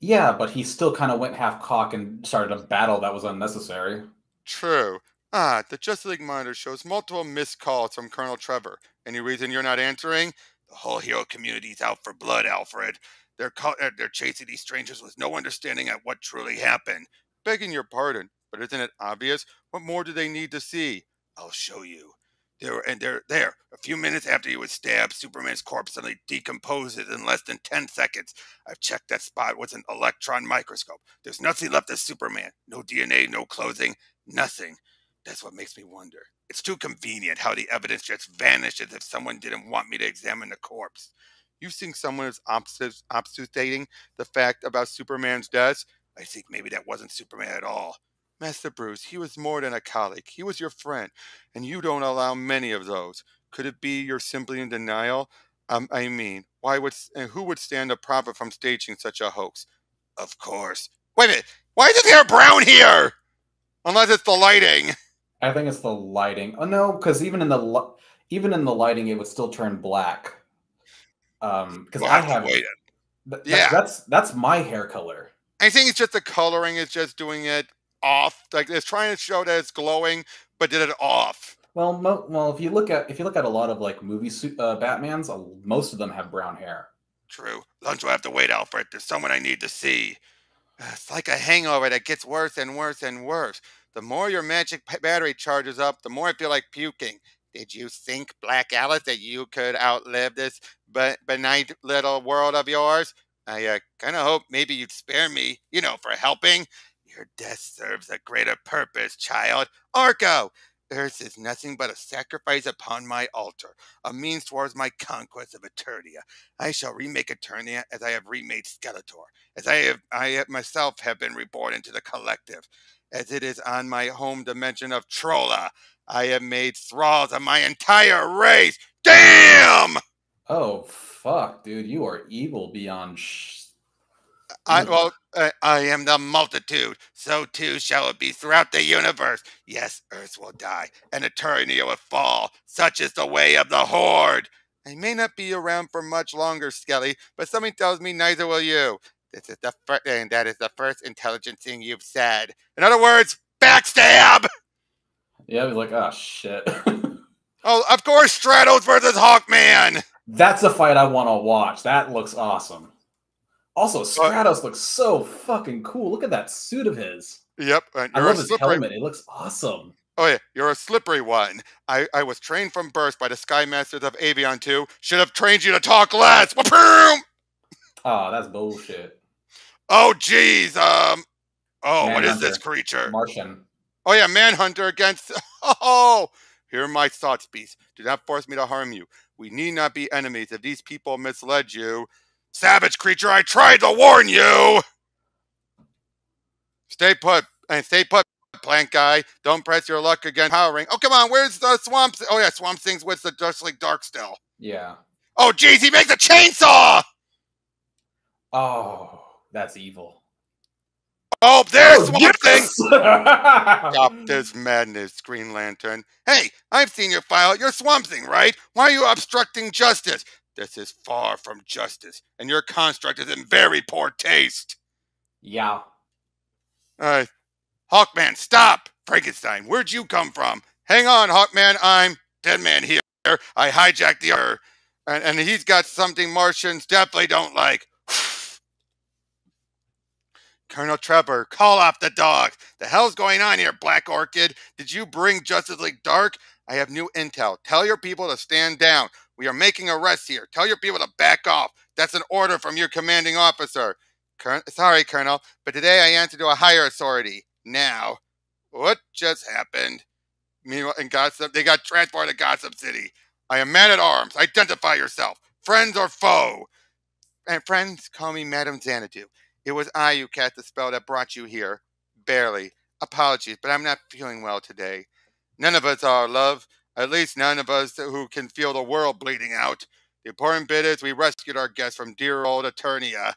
Yeah, but he still kind of went half cock and started a battle that was unnecessary. True. Ah, the Justice League monitor shows multiple missed calls from Colonel Trevor. Any reason you're not answering? The whole hero community's out for blood, Alfred. They're ca- uh, they're chasing these strangers with no understanding of what truly happened. Begging your pardon, but isn't it obvious? What more do they need to see? I'll show you. There and there, there. A few minutes after he was stabbed, Superman's corpse suddenly decomposes in less than 10 seconds. I've checked that spot with an electron microscope. There's nothing left of Superman. No DNA, no clothing, nothing. That's what makes me wonder. It's too convenient how the evidence just vanished as if someone didn't want me to examine the corpse. You think someone is obfuscating the fact about Superman's death? I think maybe that wasn't Superman at all. Master Bruce, he was more than a colleague. He was your friend, and you don't allow many of those. Could it be you're simply in denial? Um, I mean, why would and who would stand to profit from staging such a hoax? Of course. Wait a minute. Why is his hair brown here? Unless it's the lighting. I think it's the lighting. Oh no, because even in the even in the lighting, it would still turn black. Um, because I have. Th- yeah, that's that's my hair color. I think it's just the coloring is just doing it off. Like it's trying to show that it's glowing, but did it off. Well, mo- well, if you look at if you look at a lot of like movie uh, Batman's, uh, most of them have brown hair. True. Lunch will have to wait, Alfred. There's someone I need to see. It's like a hangover that gets worse and worse and worse. The more your magic battery charges up, the more I feel like puking. Did you think, Black Alice, that you could outlive this benign little world of yours? I uh, kind of hope maybe you'd spare me, you know, for helping. Your death serves a greater purpose, child. Orko! Earth is nothing but a sacrifice upon my altar, a means towards my conquest of Eternia. I shall remake Eternia as I have remade Skeletor, as I have I myself have been reborn into the collective, as it is on my home dimension of Trolla. I have made thralls of my entire race. Damn! Oh fuck, dude, you are evil beyond sh- I, well, I, I am the multitude. So too shall it be throughout the universe. Yes, Earth will die, and Eternia will fall. Such is the way of the Horde. I may not be around for much longer, Skelly, but something tells me neither will you. This is the first, and that is the first intelligent thing you've said. In other words, backstab. Yeah, I was like, oh shit. oh, of course, Stratos versus Hawkman. That's a fight I want to watch. That looks awesome. Also, Stratos looks so fucking cool. Look at that suit of his. Yep. I love his slippery... helmet. It looks awesome. Oh yeah, you're a slippery one. I, I was trained from birth by the Sky Masters of Avion 2. Should have trained you to talk less. Oh, that's bullshit. Oh jeez. Um. Oh, Manhunter. what is this creature? Martian. Oh yeah, Manhunter against. Oh, here are my thoughts, beast. Do not force me to harm you. We need not be enemies. If these people misled you, Savage creature, I tried to warn you! Stay put, and stay put, plant guy. Don't press your luck against Power Ring. Oh, come on, where's the Swamp? Oh, yeah, Swamp Thing's with the Just Like Dark still. Yeah. Oh, geez, he makes a chainsaw! Oh, that's evil. Oh, there's oh, Swamp Thing! Stop this madness, Green Lantern. Hey, I've seen your file. You're Swamp Thing, right? Why are you obstructing justice? This is far from justice, and your construct is in very poor taste. Yeah. Uh, Hawkman, stop! Frankenstein, where'd you come from? Hang on, Hawkman, I'm Deadman here. I hijacked the other, and, and he's got something Martians definitely don't like. Colonel Trevor, call off the dogs. The hell's going on here, Black Orchid? Did you bring Justice League Dark? I have new intel. Tell your people to stand down. We are making arrests here. Tell your people to back off. That's an order from your commanding officer. Sorry, Colonel, but today I answer to a higher authority. Now, what just happened? Meanwhile, in Gotham, they got transported to Gotham City. I am man at arms. Identify yourself, friends or foe. And friends call me Madame Xanadu. It was I who cast the spell that brought you here. barely. Apologies, but I'm not feeling well today. None of us are, love. At least none of us who can feel the world bleeding out. The important bit is we rescued our guest from dear old Eternia.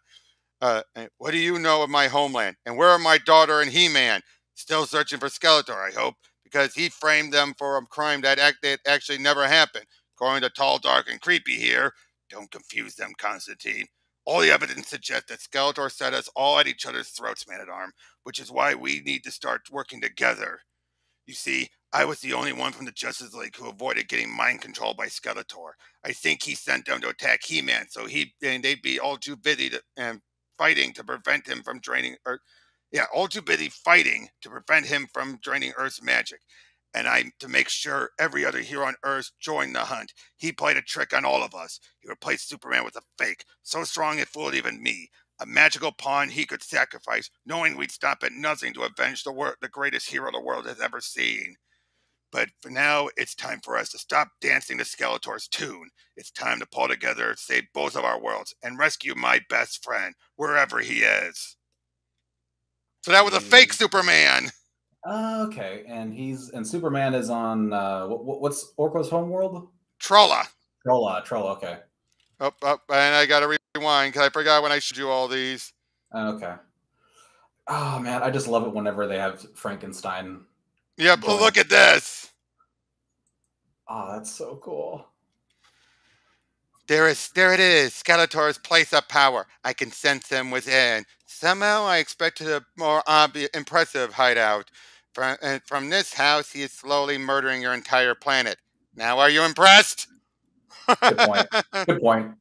Uh, what do you know of my homeland? And where are my daughter and He-Man? Still searching for Skeletor, I hope, because he framed them for a crime that, act- that actually never happened. According to Tall, Dark, and Creepy here. Don't confuse them, Constantine. All the evidence suggests that Skeletor set us all at each other's throats, Man at Arm, which is why we need to start working together. You see, I was the only one from the Justice League who avoided getting mind controlled by Skeletor. I think he sent them to attack He-Man, so he and they'd be all too busy to, and fighting to prevent him from draining, or yeah, all too busy fighting to prevent him from draining Earth's magic and I to make sure every other hero on Earth joined the hunt. He played a trick on all of us. He replaced Superman with a fake, so strong it fooled even me. A magical pawn he could sacrifice, knowing we'd stop at nothing to avenge the wor- the greatest hero the world has ever seen. But for now, it's time for us to stop dancing to Skeletor's tune. It's time to pull together, save both of our worlds, and rescue my best friend, wherever he is. So that was a fake mm. Superman. Uh, okay, and he's and Superman is on uh, what, what's Orko's homeworld? Trolla. Trolla, Trolla. Okay. Oh, oh, and I gotta rewind because I forgot when I showed you all these. Okay. Oh man, I just love it whenever they have Frankenstein. Yep. Going. Look at this. Oh, that's so cool. There is, there it is, Skeletor's place of power. I can sense him within. Somehow I expected a more obvious, impressive hideout. From, from this house, he is slowly murdering your entire planet. Now, are you impressed? Good point. Good point.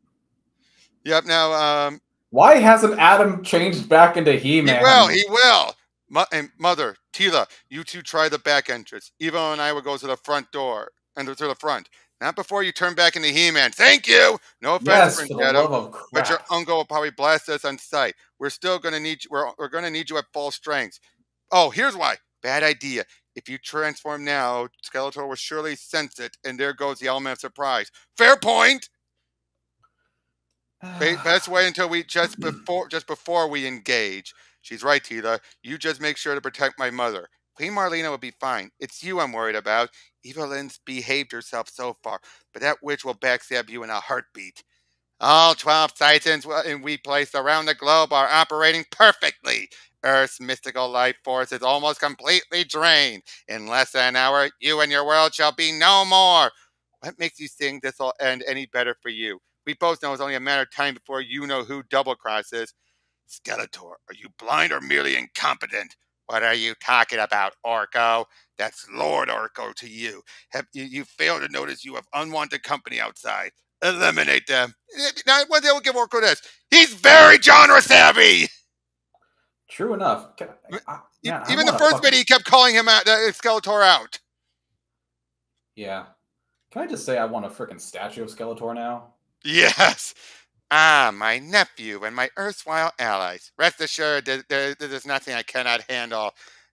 Yep. Now, um, why hasn't Adam changed back into He-Man? He will. He will. Mo- and mother, Teela, you two try the back entrance. Evo and I will go to the front door and to the front. Not before you turn back into He-Man. Thank you. No offense, yes, but your uncle will probably blast us on sight. We're still going to need you. We're, we're going to need you at full strength. Oh, here's why. Bad idea. If you transform now, Skeletor will surely sense it, and there goes the element of surprise. Fair point. Best wait until we just before just before we engage. She's right, Teela. You just make sure to protect my mother. Queen Marlena will be fine. It's you I'm worried about. Evil-Lyn's behaved herself so far, but that witch will backstab you in a heartbeat. All 12 Titans in we place around the globe are operating perfectly. Earth's mystical life force is almost completely drained. In less than an hour, you and your world shall be no more. What makes you think this will end any better for you? We both know it's only a matter of time before you know who Double Cross is. Skeletor, are you blind or merely incompetent? What are you talking about, Orko? That's Lord Orko to you. Have you, you failed to notice you have unwanted company outside? Eliminate them. Eh, eh, now, what they will give Orko this? He's very genre savvy. True enough. I, man, Even the first bit, he kept calling him out, uh, Skeletor out. Yeah. Can I just say I want a freaking statue of Skeletor now? Yes. Ah, my nephew and my erstwhile allies. Rest assured, there, there, there's nothing I cannot handle.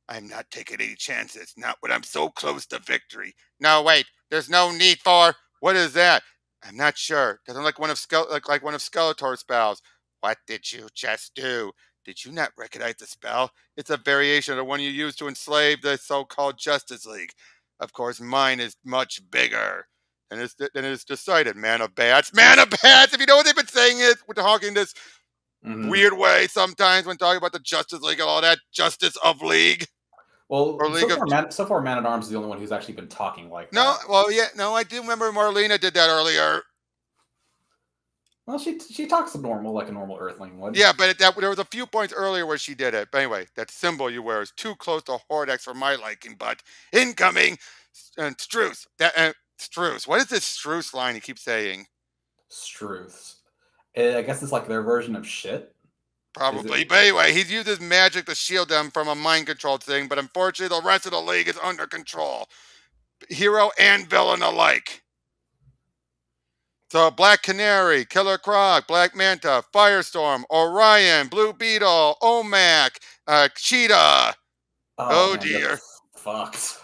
I'm not taking any chances, not when I'm so close to victory. No, wait, there's no need for. What is that? I'm not sure. Doesn't look one of Skele- look like one of Skeletor's spells. What did you just do? Did you not recognize the spell? It's a variation of the one you used to enslave the so-called Justice League. Of course, mine is much bigger. And it's, and it's decided, man of bats, man of bats. If you know what they've been saying is, we're talking this mm-hmm. weird way sometimes when talking about the Justice League and all that, Justice of League. Well, so, far, of... Man, so far, Man at Arms is the only one who's actually been talking like no, that. well, yeah, no, I do remember Marlena did that earlier. Well, she she talks normal like a normal Earthling would. Yeah, but that, there was a few points earlier where she did it. But anyway, that symbol you wear is too close to Hordak's for my liking. But incoming, and Struce. That uh, Struce. What is this Struce line he keeps saying? Struce. Eh, I guess it's like their version of shit. Probably. But anyway, he's used his magic to shield them from a mind control thing. But unfortunately, the rest of the league is under control. Hero and villain alike. So Black Canary, Killer Croc, Black Manta, Firestorm, Orion, Blue Beetle, Omac, uh, Cheetah. Oh, oh man, dear. Fucked.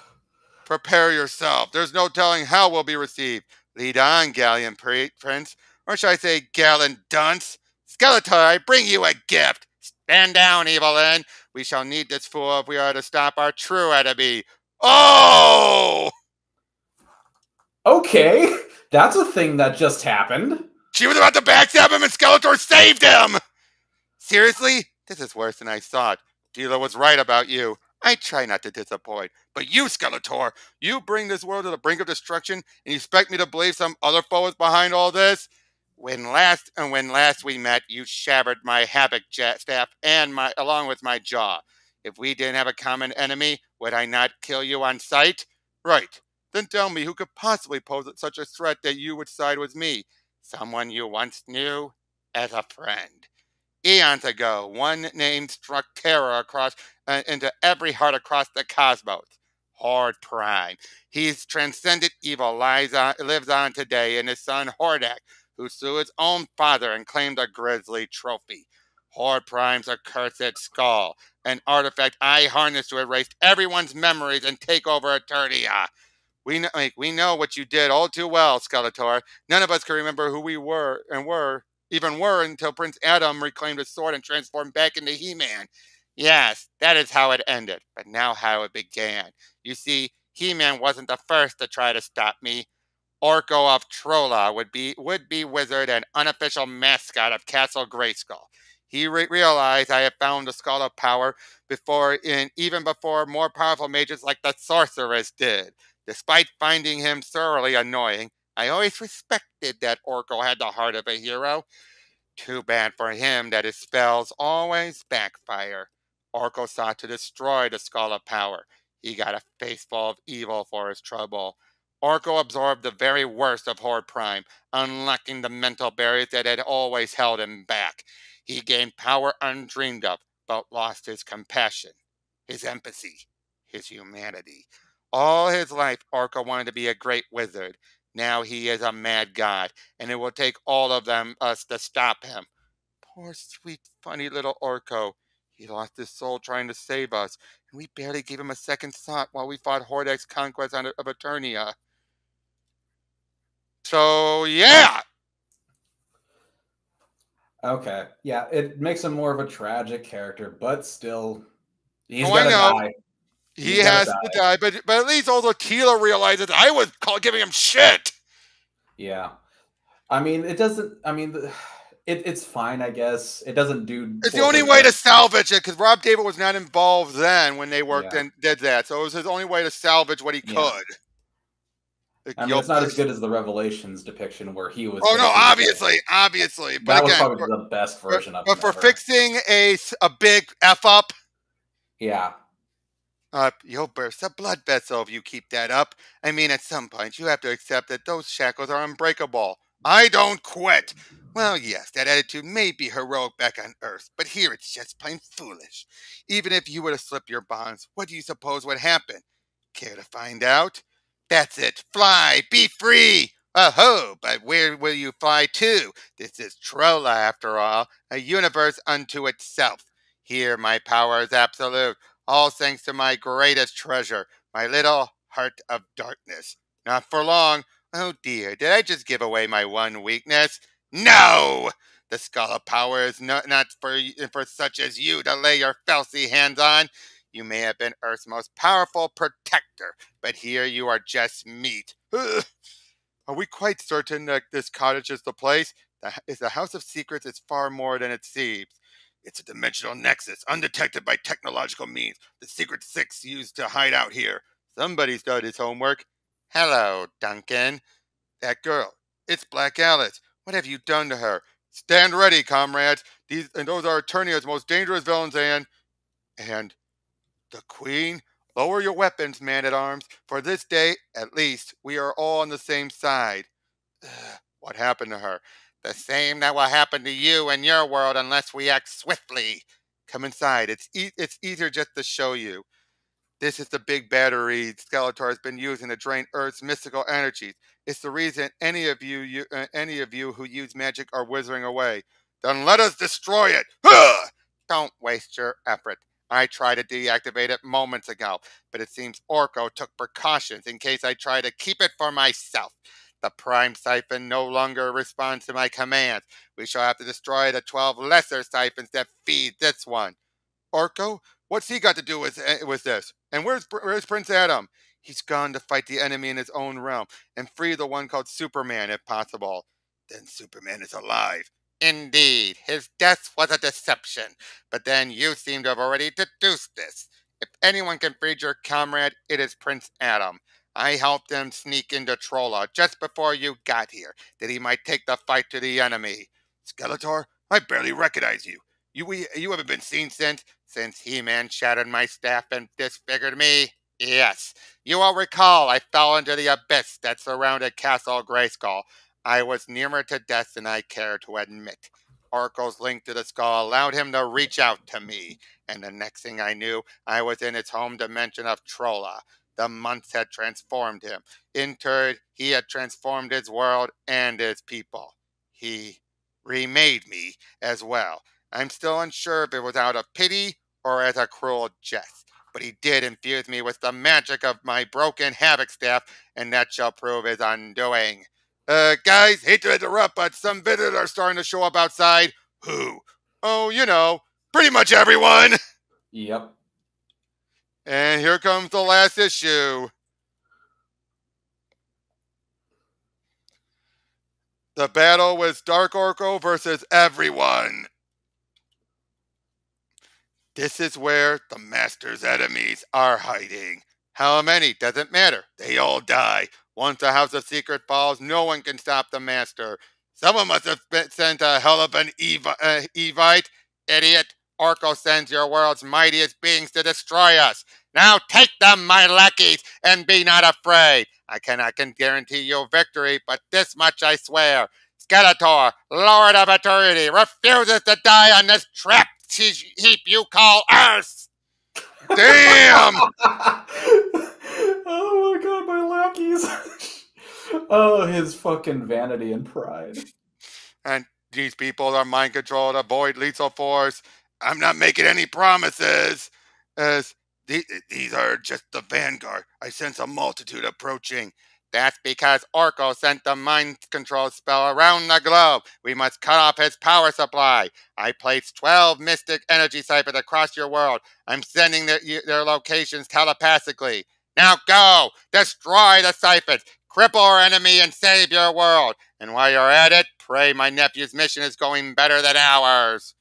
Prepare yourself. There's no telling how we'll be received. Lead on, Galleon Prince. Or should I say, Gallant Dunce? Skeletor, I bring you a gift. Stand down, Evil-Lyn. We shall need this fool if we are to stop our true enemy. Oh! Okay, that's a thing that just happened. She was about to backstab him and Skeletor saved him! Seriously? This is worse than I thought. Teela was right about you. I try not to disappoint. But you, Skeletor, you bring this world to the brink of destruction and you expect me to believe some other foe is behind all this? When last and when last we met, you shattered my havoc staff and my along with my jaw. If we didn't have a common enemy, would I not kill you on sight? Right. Then tell me who could possibly pose such a threat that you would side with me? Someone you once knew as a friend. Eons ago, one name struck terror across uh, into every heart across the cosmos. Horde Prime. He's transcended evil, lies on, lives on today in his son Hordak, who slew his own father and claimed a grisly trophy. Horde Prime's accursed skull, an artifact I harnessed to erase everyone's memories and take over Eternia. We know, like, we know what you did all too well, Skeletor. None of us can remember who we were and were, even were, until Prince Adam reclaimed his sword and transformed back into He-Man. Yes, that is how it ended, but now how it began. You see, He-Man wasn't the first to try to stop me. Orko of Trolla would be would be wizard and unofficial mascot of Castle Grayskull. He re- realized I had found the Skull of Power before, in even before more powerful mages like the Sorceress did. Despite finding him thoroughly annoying, I always respected that Orko had the heart of a hero. Too bad for him that his spells always backfire. Orko sought to destroy the Skull of Power. He got a face full of evil for his trouble. Orko absorbed the very worst of Horde Prime, unlocking the mental barriers that had always held him back. He gained power undreamed of, but lost his compassion, his empathy, his humanity. All his life, Orko wanted to be a great wizard. Now he is a mad god, and it will take all of them us to stop him. Poor, sweet, funny little Orko. He lost his soul trying to save us, and we barely gave him a second thought while we fought Hordak's conquest of Eternia. So yeah. Okay. Yeah, it makes him more of a tragic character, but still, he's Oh, gonna die. He He's gotta die, but but at least also Teela realizes I was call, giving him shit. Yeah. I mean, it doesn't. I mean, it, it's fine, I guess. It doesn't do. It's the only way to salvage it because Rob David was not involved then when they worked Yeah. and did that, so it was his only way to salvage what he Yeah. could. Like, I mean, it's not as good as the Revelations depiction where he was. Oh no, basically the- obviously, obviously, That but was probably for, the best but, version of but for ever. fixing a big f up, Yeah. You'll burst a blood vessel if you keep that up. I mean, at some point, you have to accept that those shackles are unbreakable. I don't quit. Well, yes, that attitude may be heroic back on Earth, but here it's just plain foolish. Even if you were to slip your bonds, what do you suppose would happen? Care to find out? That's it. Fly. Be free. Oh, but where will you fly to? This is Trolla, after all, a universe unto itself. Here, my power is absolute all thanks to my greatest treasure, my little heart of darkness. Not for long. Oh dear, did I just give away my one weakness? No! The skull of power is no, not for, for such as you to lay your filthy hands on. You may have been Earth's most powerful protector, but here you are just meat. Ugh. Are we quite certain that this cottage is the place? The, is the House of Secrets is far more than it seems. It's a dimensional nexus, undetected by technological means. The Secret Six used to hide out here. Somebody's done his homework. Hello, Duncan. That girl. It's Black Alice. What have you done to her? Stand ready, comrades. These and those are Eternia's most dangerous villains and and the Queen. Lower your weapons, man at arms. For this day, at least, we are all on the same side. Ugh, what happened to her? The same that will happen to you and your world unless we act swiftly. Come inside. It's e- it's easier just to show you. This is the big battery Skeletor has been using to drain Earth's mystical energies. It's the reason any of you, you uh, any of you who use magic are withering away. Then let us destroy it. Huh! Don't waste your effort. I tried to deactivate it moments ago, but it seems Orko took precautions in case I try to keep it for myself. The Prime Siphon no longer responds to my commands. We shall have to destroy the 12 lesser siphons that feed this one. Orko, What's he got to do with eh, with this? And where's where's Prince Adam? He's gone to fight the enemy in his own realm and free the one called Superman, if possible. Then Superman is alive. Indeed, his death was a deception. But then you seem to have already deduced this. If anyone can free your comrade, it is Prince Adam. I helped him sneak into Trolla just before you got here, that he might take the fight to the enemy. Skeletor, I barely recognize you. You we, you haven't been seen since since He-Man shattered my staff and disfigured me. Yes, you will recall I fell into the abyss that surrounded Castle Grayskull. I was nearer to death than I care to admit. Orko's link to the skull allowed him to reach out to me, and the next thing I knew, I was in its home dimension of Trolla. The months had transformed him. In turn, he had transformed his world and his people. He remade me as well. I'm still unsure if it was out of pity or as a cruel jest, but he did infuse me with the magic of my broken havoc staff, and that shall prove his undoing. Uh, guys, hate to interrupt, but some visitors are starting to show up outside. Who? Oh, you know, pretty much everyone. Yep. And here comes the last issue. The battle was Dark Orko versus everyone. This is where the Master's enemies are hiding. How many doesn't matter. They all die. Once the House of Secret falls, no one can stop the Master. Someone must have sent a hell of an uh, Evite. Idiot. Orko sends your world's mightiest beings to destroy us. Now take them, my lackeys, and be not afraid. I cannot guarantee you victory, but this much I swear. Skeletor, Lord of Eternity, refuses to die on this trapped heap you call Earth. Damn! oh my god, my lackeys. oh, his fucking vanity and pride. And these people are mind controlled, avoid lethal force. I'm not making any promises. As these are just the vanguard. I sense a multitude approaching. That's because Orko sent the mind control spell around the globe. We must cut off his power supply. I placed 12 mystic energy siphons across your world. I'm sending their, their locations telepathically. Now go! Destroy the siphons! Cripple our enemy and save your world! And while you're at it, pray my nephew's mission is going better than ours.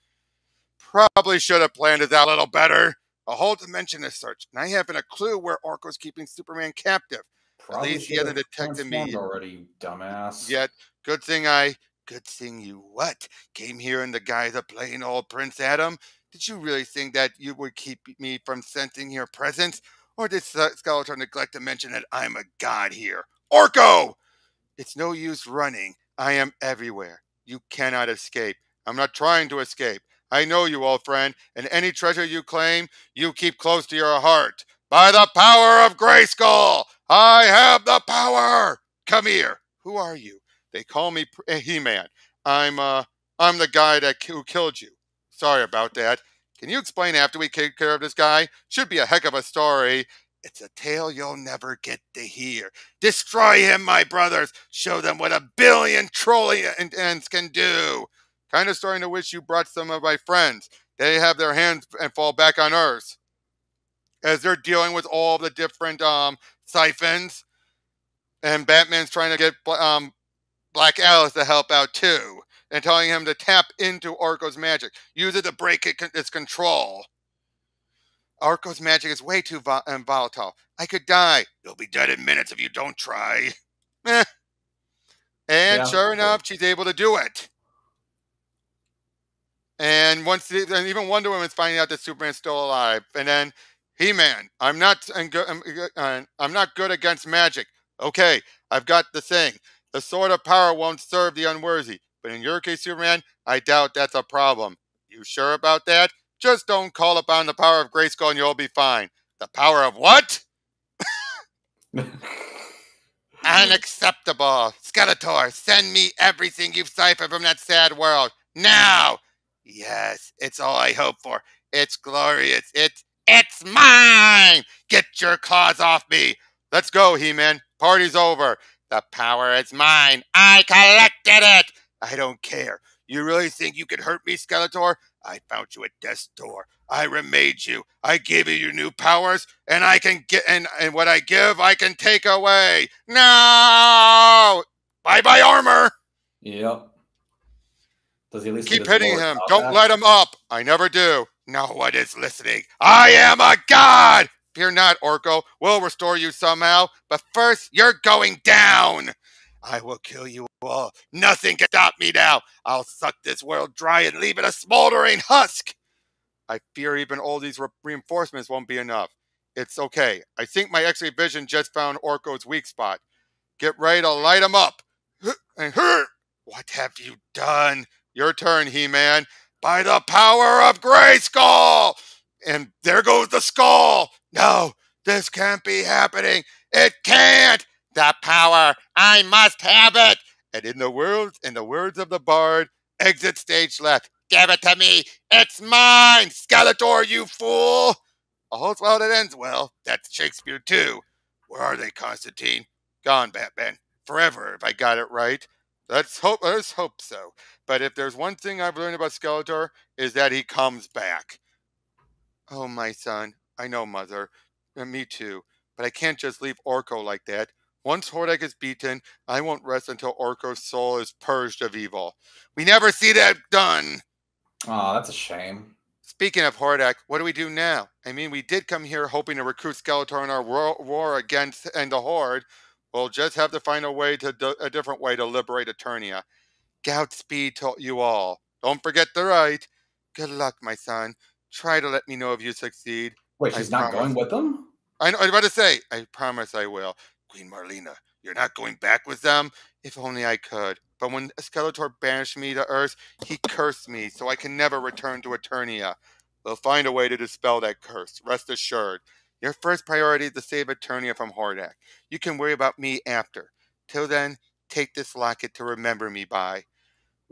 Probably should have planned it out a little better. A whole dimension is searched, and I haven't a clue where Orko's keeping Superman captive. Probably At least he hasn't detected me already, dumbass. Yet, good thing I, good thing you what? Came here in the guise of plain old Prince Adam. Did you really think that you would keep me from sensing your presence, or did Skeletor neglect to mention that I'm a god here? Orko! It's no use running. I am everywhere. You cannot escape. I'm not trying to escape. I know you, old friend, and any treasure you claim, you keep close to your heart. By the power of Grayskull, I have the power. Come here. Who are you? They call me eh, He-Man. I'm uh, I'm the guy that who killed you. Sorry about that. Can you explain after we take care of this guy? Should be a heck of a story. It's a tale you'll never get to hear. Destroy him, my brothers. Show them what a billion trolling ends can do. Kind of starting to wish you brought some of my friends. They have their hands and fall back on Earth as they're dealing with all the different um, siphons. And Batman's trying to get um, Black Alice to help out too, and telling him to tap into Orko's magic, use it to break it, its control. Orko's magic is way too vo- volatile. I could die. You'll be dead in minutes if you don't try. Eh. And yeah, sure enough, she's able to do it. And once, and even Wonder Woman's finding out that Superman's still alive, and then he-Man, I'm not I'm, uh, I'm not good against magic. Okay, I've got the thing. The sword of power won't serve the unworthy. But in your case, Superman, I doubt that's a problem. You sure about that? Just don't call upon the power of Grayskull and you'll be fine. The power of what? Unacceptable. Skeletor, send me everything you've ciphered from that sad world. Now! Yes, it's all I hope for. It's glorious. It's it's mine! Get your claws off me! Let's go, He Man. Party's over. The power is mine. I collected it. I don't care. You really think you could hurt me, Skeletor? I found you at death's door. I remade you. I gave you your new powers, and I can get and, and what I give, I can take away. No! Bye bye armor. Yep. Does he at least keep hitting him? Don't let him up. I never do. No one is listening. I am a god. Fear not, Orko. We'll restore you somehow. But first, you're going down. I will kill you all. Nothing can stop me now. I'll suck this world dry and leave it a smoldering husk. I fear even all these re reinforcements won't be enough. It's okay. I think my X-ray vision just found Orko's weak spot. Get ready to light him up. What have you done? Your turn, He-Man. By the power of Grayskull! And there goes the skull. No, this can't be happening. It can't. The power. I must have it. And in the words, in the words of the bard, exit stage left. Give it to me. It's mine. Skeletor, you fool. All's well that ends well. That's Shakespeare too. Where are they, Constantine? Gone, Batman. Forever, if I got it right. Let's hope. Let's hope so. But if there's one thing I've learned about Skeletor, is that he comes back. Oh, my son. I know, mother. And me too. But I can't just leave Orko like that. Once Hordak is beaten, I won't rest until Orko's soul is purged of evil. We never see that done. Oh, that's a shame. Speaking of Hordak, what do we do now? I mean, we did come here hoping to recruit Skeletor in our war, war against and the Horde. We'll just have to find a way to a different way to liberate Eternia. Godspeed to you all. Don't forget the right. Good luck, my son. Try to let me know if you succeed. Wait, she's I not promise. going with them? I know. I was about to say. I promise I will. Queen Marlena, you're not going back with them? If only I could. But when Skeletor banished me to Earth, he cursed me, so I can never return to Eternia. We'll find a way to dispel that curse, rest assured. Your first priority is to save Eternia from Hordak. You can worry about me after. Till then, take this locket to remember me by.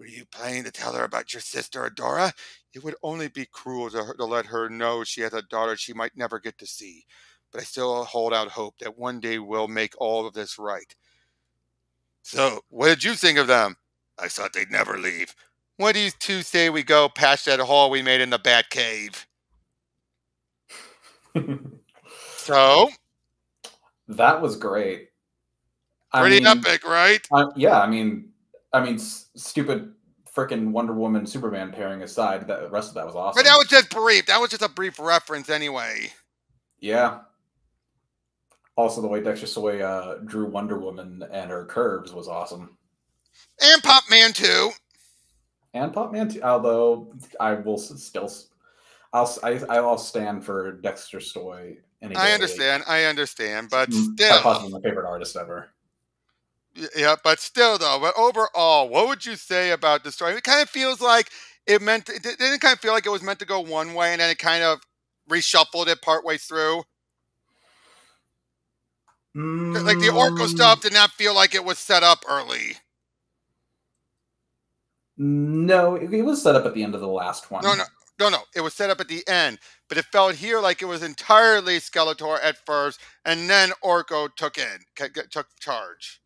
Were you planning to tell her about your sister, Adora? It would only be cruel to, her, to let her know she has a daughter she might never get to see but I still hold out hope that one day we'll make all of this right. So, what did you think of them? I thought they'd never leave. What do you two say we go past that hole we made in the Bat Cave? so, that was great. Pretty I mean, epic, right? Uh, yeah, I mean, I mean, s- stupid freaking Wonder Woman Superman pairing aside, the rest of that was awesome. But that was just brief. That was just a brief reference, anyway. Yeah, also, the way Dexter Soy uh, drew Wonder Woman and her curves was awesome. And Pop Mhan too. And Pop Mhan too. Although I will still, I'll I, I'll stand for Dexter Soy. I understand. I understand, but mm, still, my favorite artist ever. Yeah, but still, though. But overall, what would you say about the story? It kind of feels like it meant. It didn't kind of feel like it was meant to go one way, and then it kind of reshuffled it partway through. Mm. Like the Orko stuff did not feel like it was set up early. No, it was set up at the end of the last one. No, no, no, no. It was set up at the end, but it felt here like it was entirely Skeletor at first, and then Orko took in, took charge.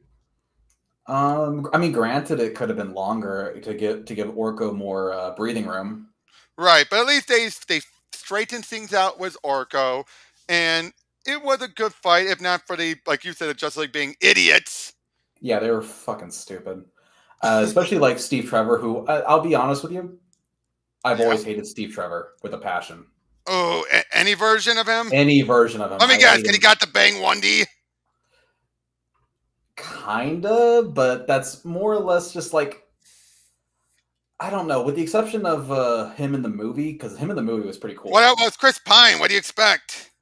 Um, I mean, granted, it could have been longer to give to give Orko more uh, breathing room. Right, but at least they they straightened things out with Orko, and it was a good fight, if not for the like you said, just like being idiots. Yeah, they were fucking stupid. Uh, especially like Steve Trevor, who I'll be honest with you, I've yeah. always hated Steve Trevor with a passion. Oh, any version of him? Any version of him. Let me I guess. Can he got the bang one D? Kinda, but that's more or less just like I don't know, with the exception of uh, him in the movie, because him in the movie was pretty cool. What was Chris Pine? What do you expect?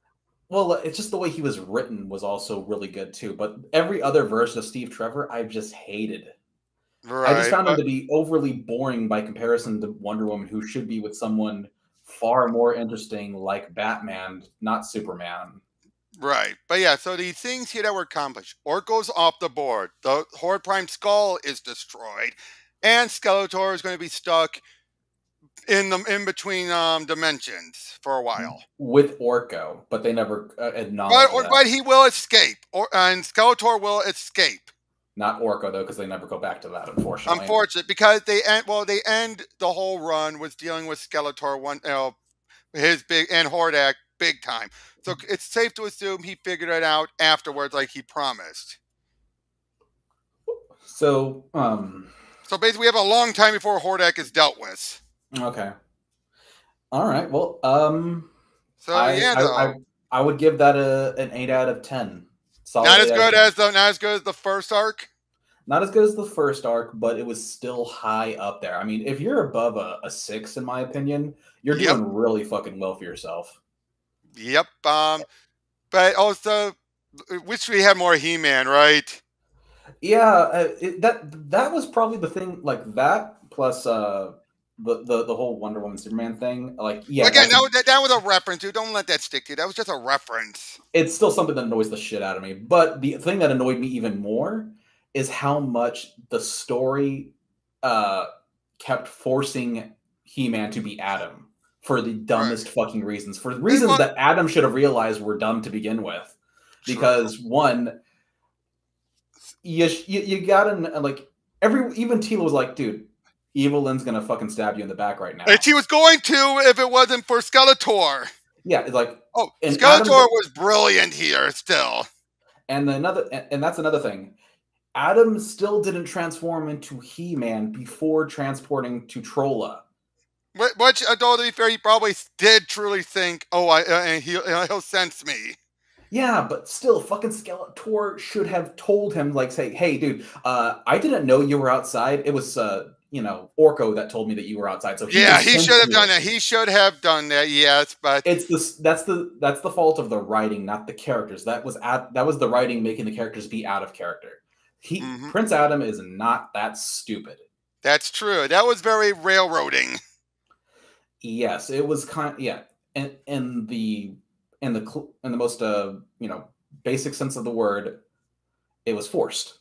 Well, it's just the way he was written was also really good too. But every other version of Steve Trevor, I've just hated. Right, I just found but... him to be overly boring by comparison to Wonder Woman, who should be with someone far more interesting like Batman, not Superman. Right. But yeah, so the things here that were accomplished. Orko's off the board. The Horde Prime skull is destroyed. And Skeletor is going to be stuck in the in between um, dimensions for a while with Orko, but they never uh, acknowledge. But, but, he will escape, or and Skeletor will escape. Not Orko though, because they never go back to that, unfortunately. Unfortunate because they end well, they end the whole run with dealing with Skeletor one you know, his big and Hordak big time. So Mm. it's safe to assume he figured it out afterwards like he promised. So, um, So basically we have a long time before Hordak is dealt with. okay. All right. Well, um, So I, yeah, I, though. I, I would give that a an eight out of ten. Solid not as eight out of good as the not as good as the first arc. not as good as the first arc, but it was still high up there. I mean, if you're above a, a six, in my opinion, you're Yep. doing really fucking well for yourself. Yep. Um, but also, wish we had more He-Man, right? Yeah, uh, it, that that was probably the thing. Like that plus uh the the, the whole Wonder Woman Superman thing. Like yeah, Again, that, was- that, that was a reference. Dude. Don't let that stick to you. That was just a reference. it's still something that annoys the shit out of me. But the thing that annoyed me even more is how much the story uh kept forcing He-Man to be Adam for the dumbest fucking reasons, for reasons what- that Adam should have realized were dumb to begin with. Because one, you you, you gotta kn- like every even Teela was like, dude, Evil-Lyn's gonna fucking stab you in the back right now. And she was going to if it wasn't for Skeletor. yeah, it's like Oh, Skeletor Adam- was brilliant here still. And the another, and, and that's another thing. Adam still didn't transform into He-Man before transporting to Trolla. Wh- Which, although to be fair, he probably did truly think, "Oh, I, uh, he'll, uh, he'll sense me." Yeah, but still, fucking Skeletor should have told him, like, say, "Hey, dude, uh, I didn't know you were outside. It was, uh, you know, Orko that told me that you were outside." So Yeah, he should have you. done that. He should have done that. Yes, but It's the that's the that's the fault of the writing, not the characters. That was at that was the writing making the characters be out of character. He Mhm. Prince Adam is not that stupid. that's true. That was very railroading. Yes, it was kind. Yeah, and in the in the cl- in the most uh you know basic sense of the word, it was forced.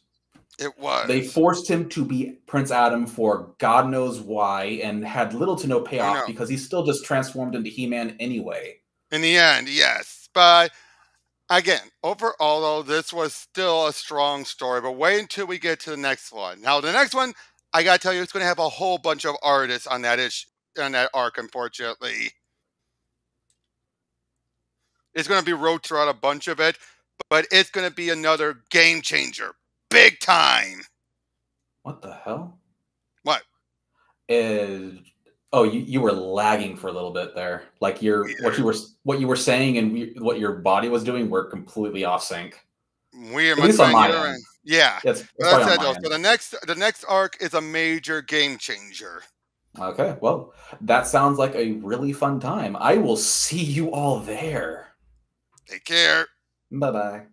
It was. They forced him to be Prince Adam for God knows why, and had little to no payoff because he still just transformed into He Man anyway. In the end, yes. But again, overall, though, this was still a strong story. But wait until we get to the next one. Now, the next one, I gotta tell you, it's gonna have a whole bunch of artists on that ish on that arc. Unfortunately, it's gonna be wrote throughout a bunch of it, but it's gonna be another game changer, big time. What the hell? What? Is oh you, you were lagging for a little bit there. Like your what you were what you were saying and we, what your body was doing were completely off sync. Weird, At least on my end. in- Yeah. That's, that's That's it, on my end. So the next, the next arc is a major game changer. Okay, well, that sounds like a really fun time. I will see you all there. Take care. Bye bye.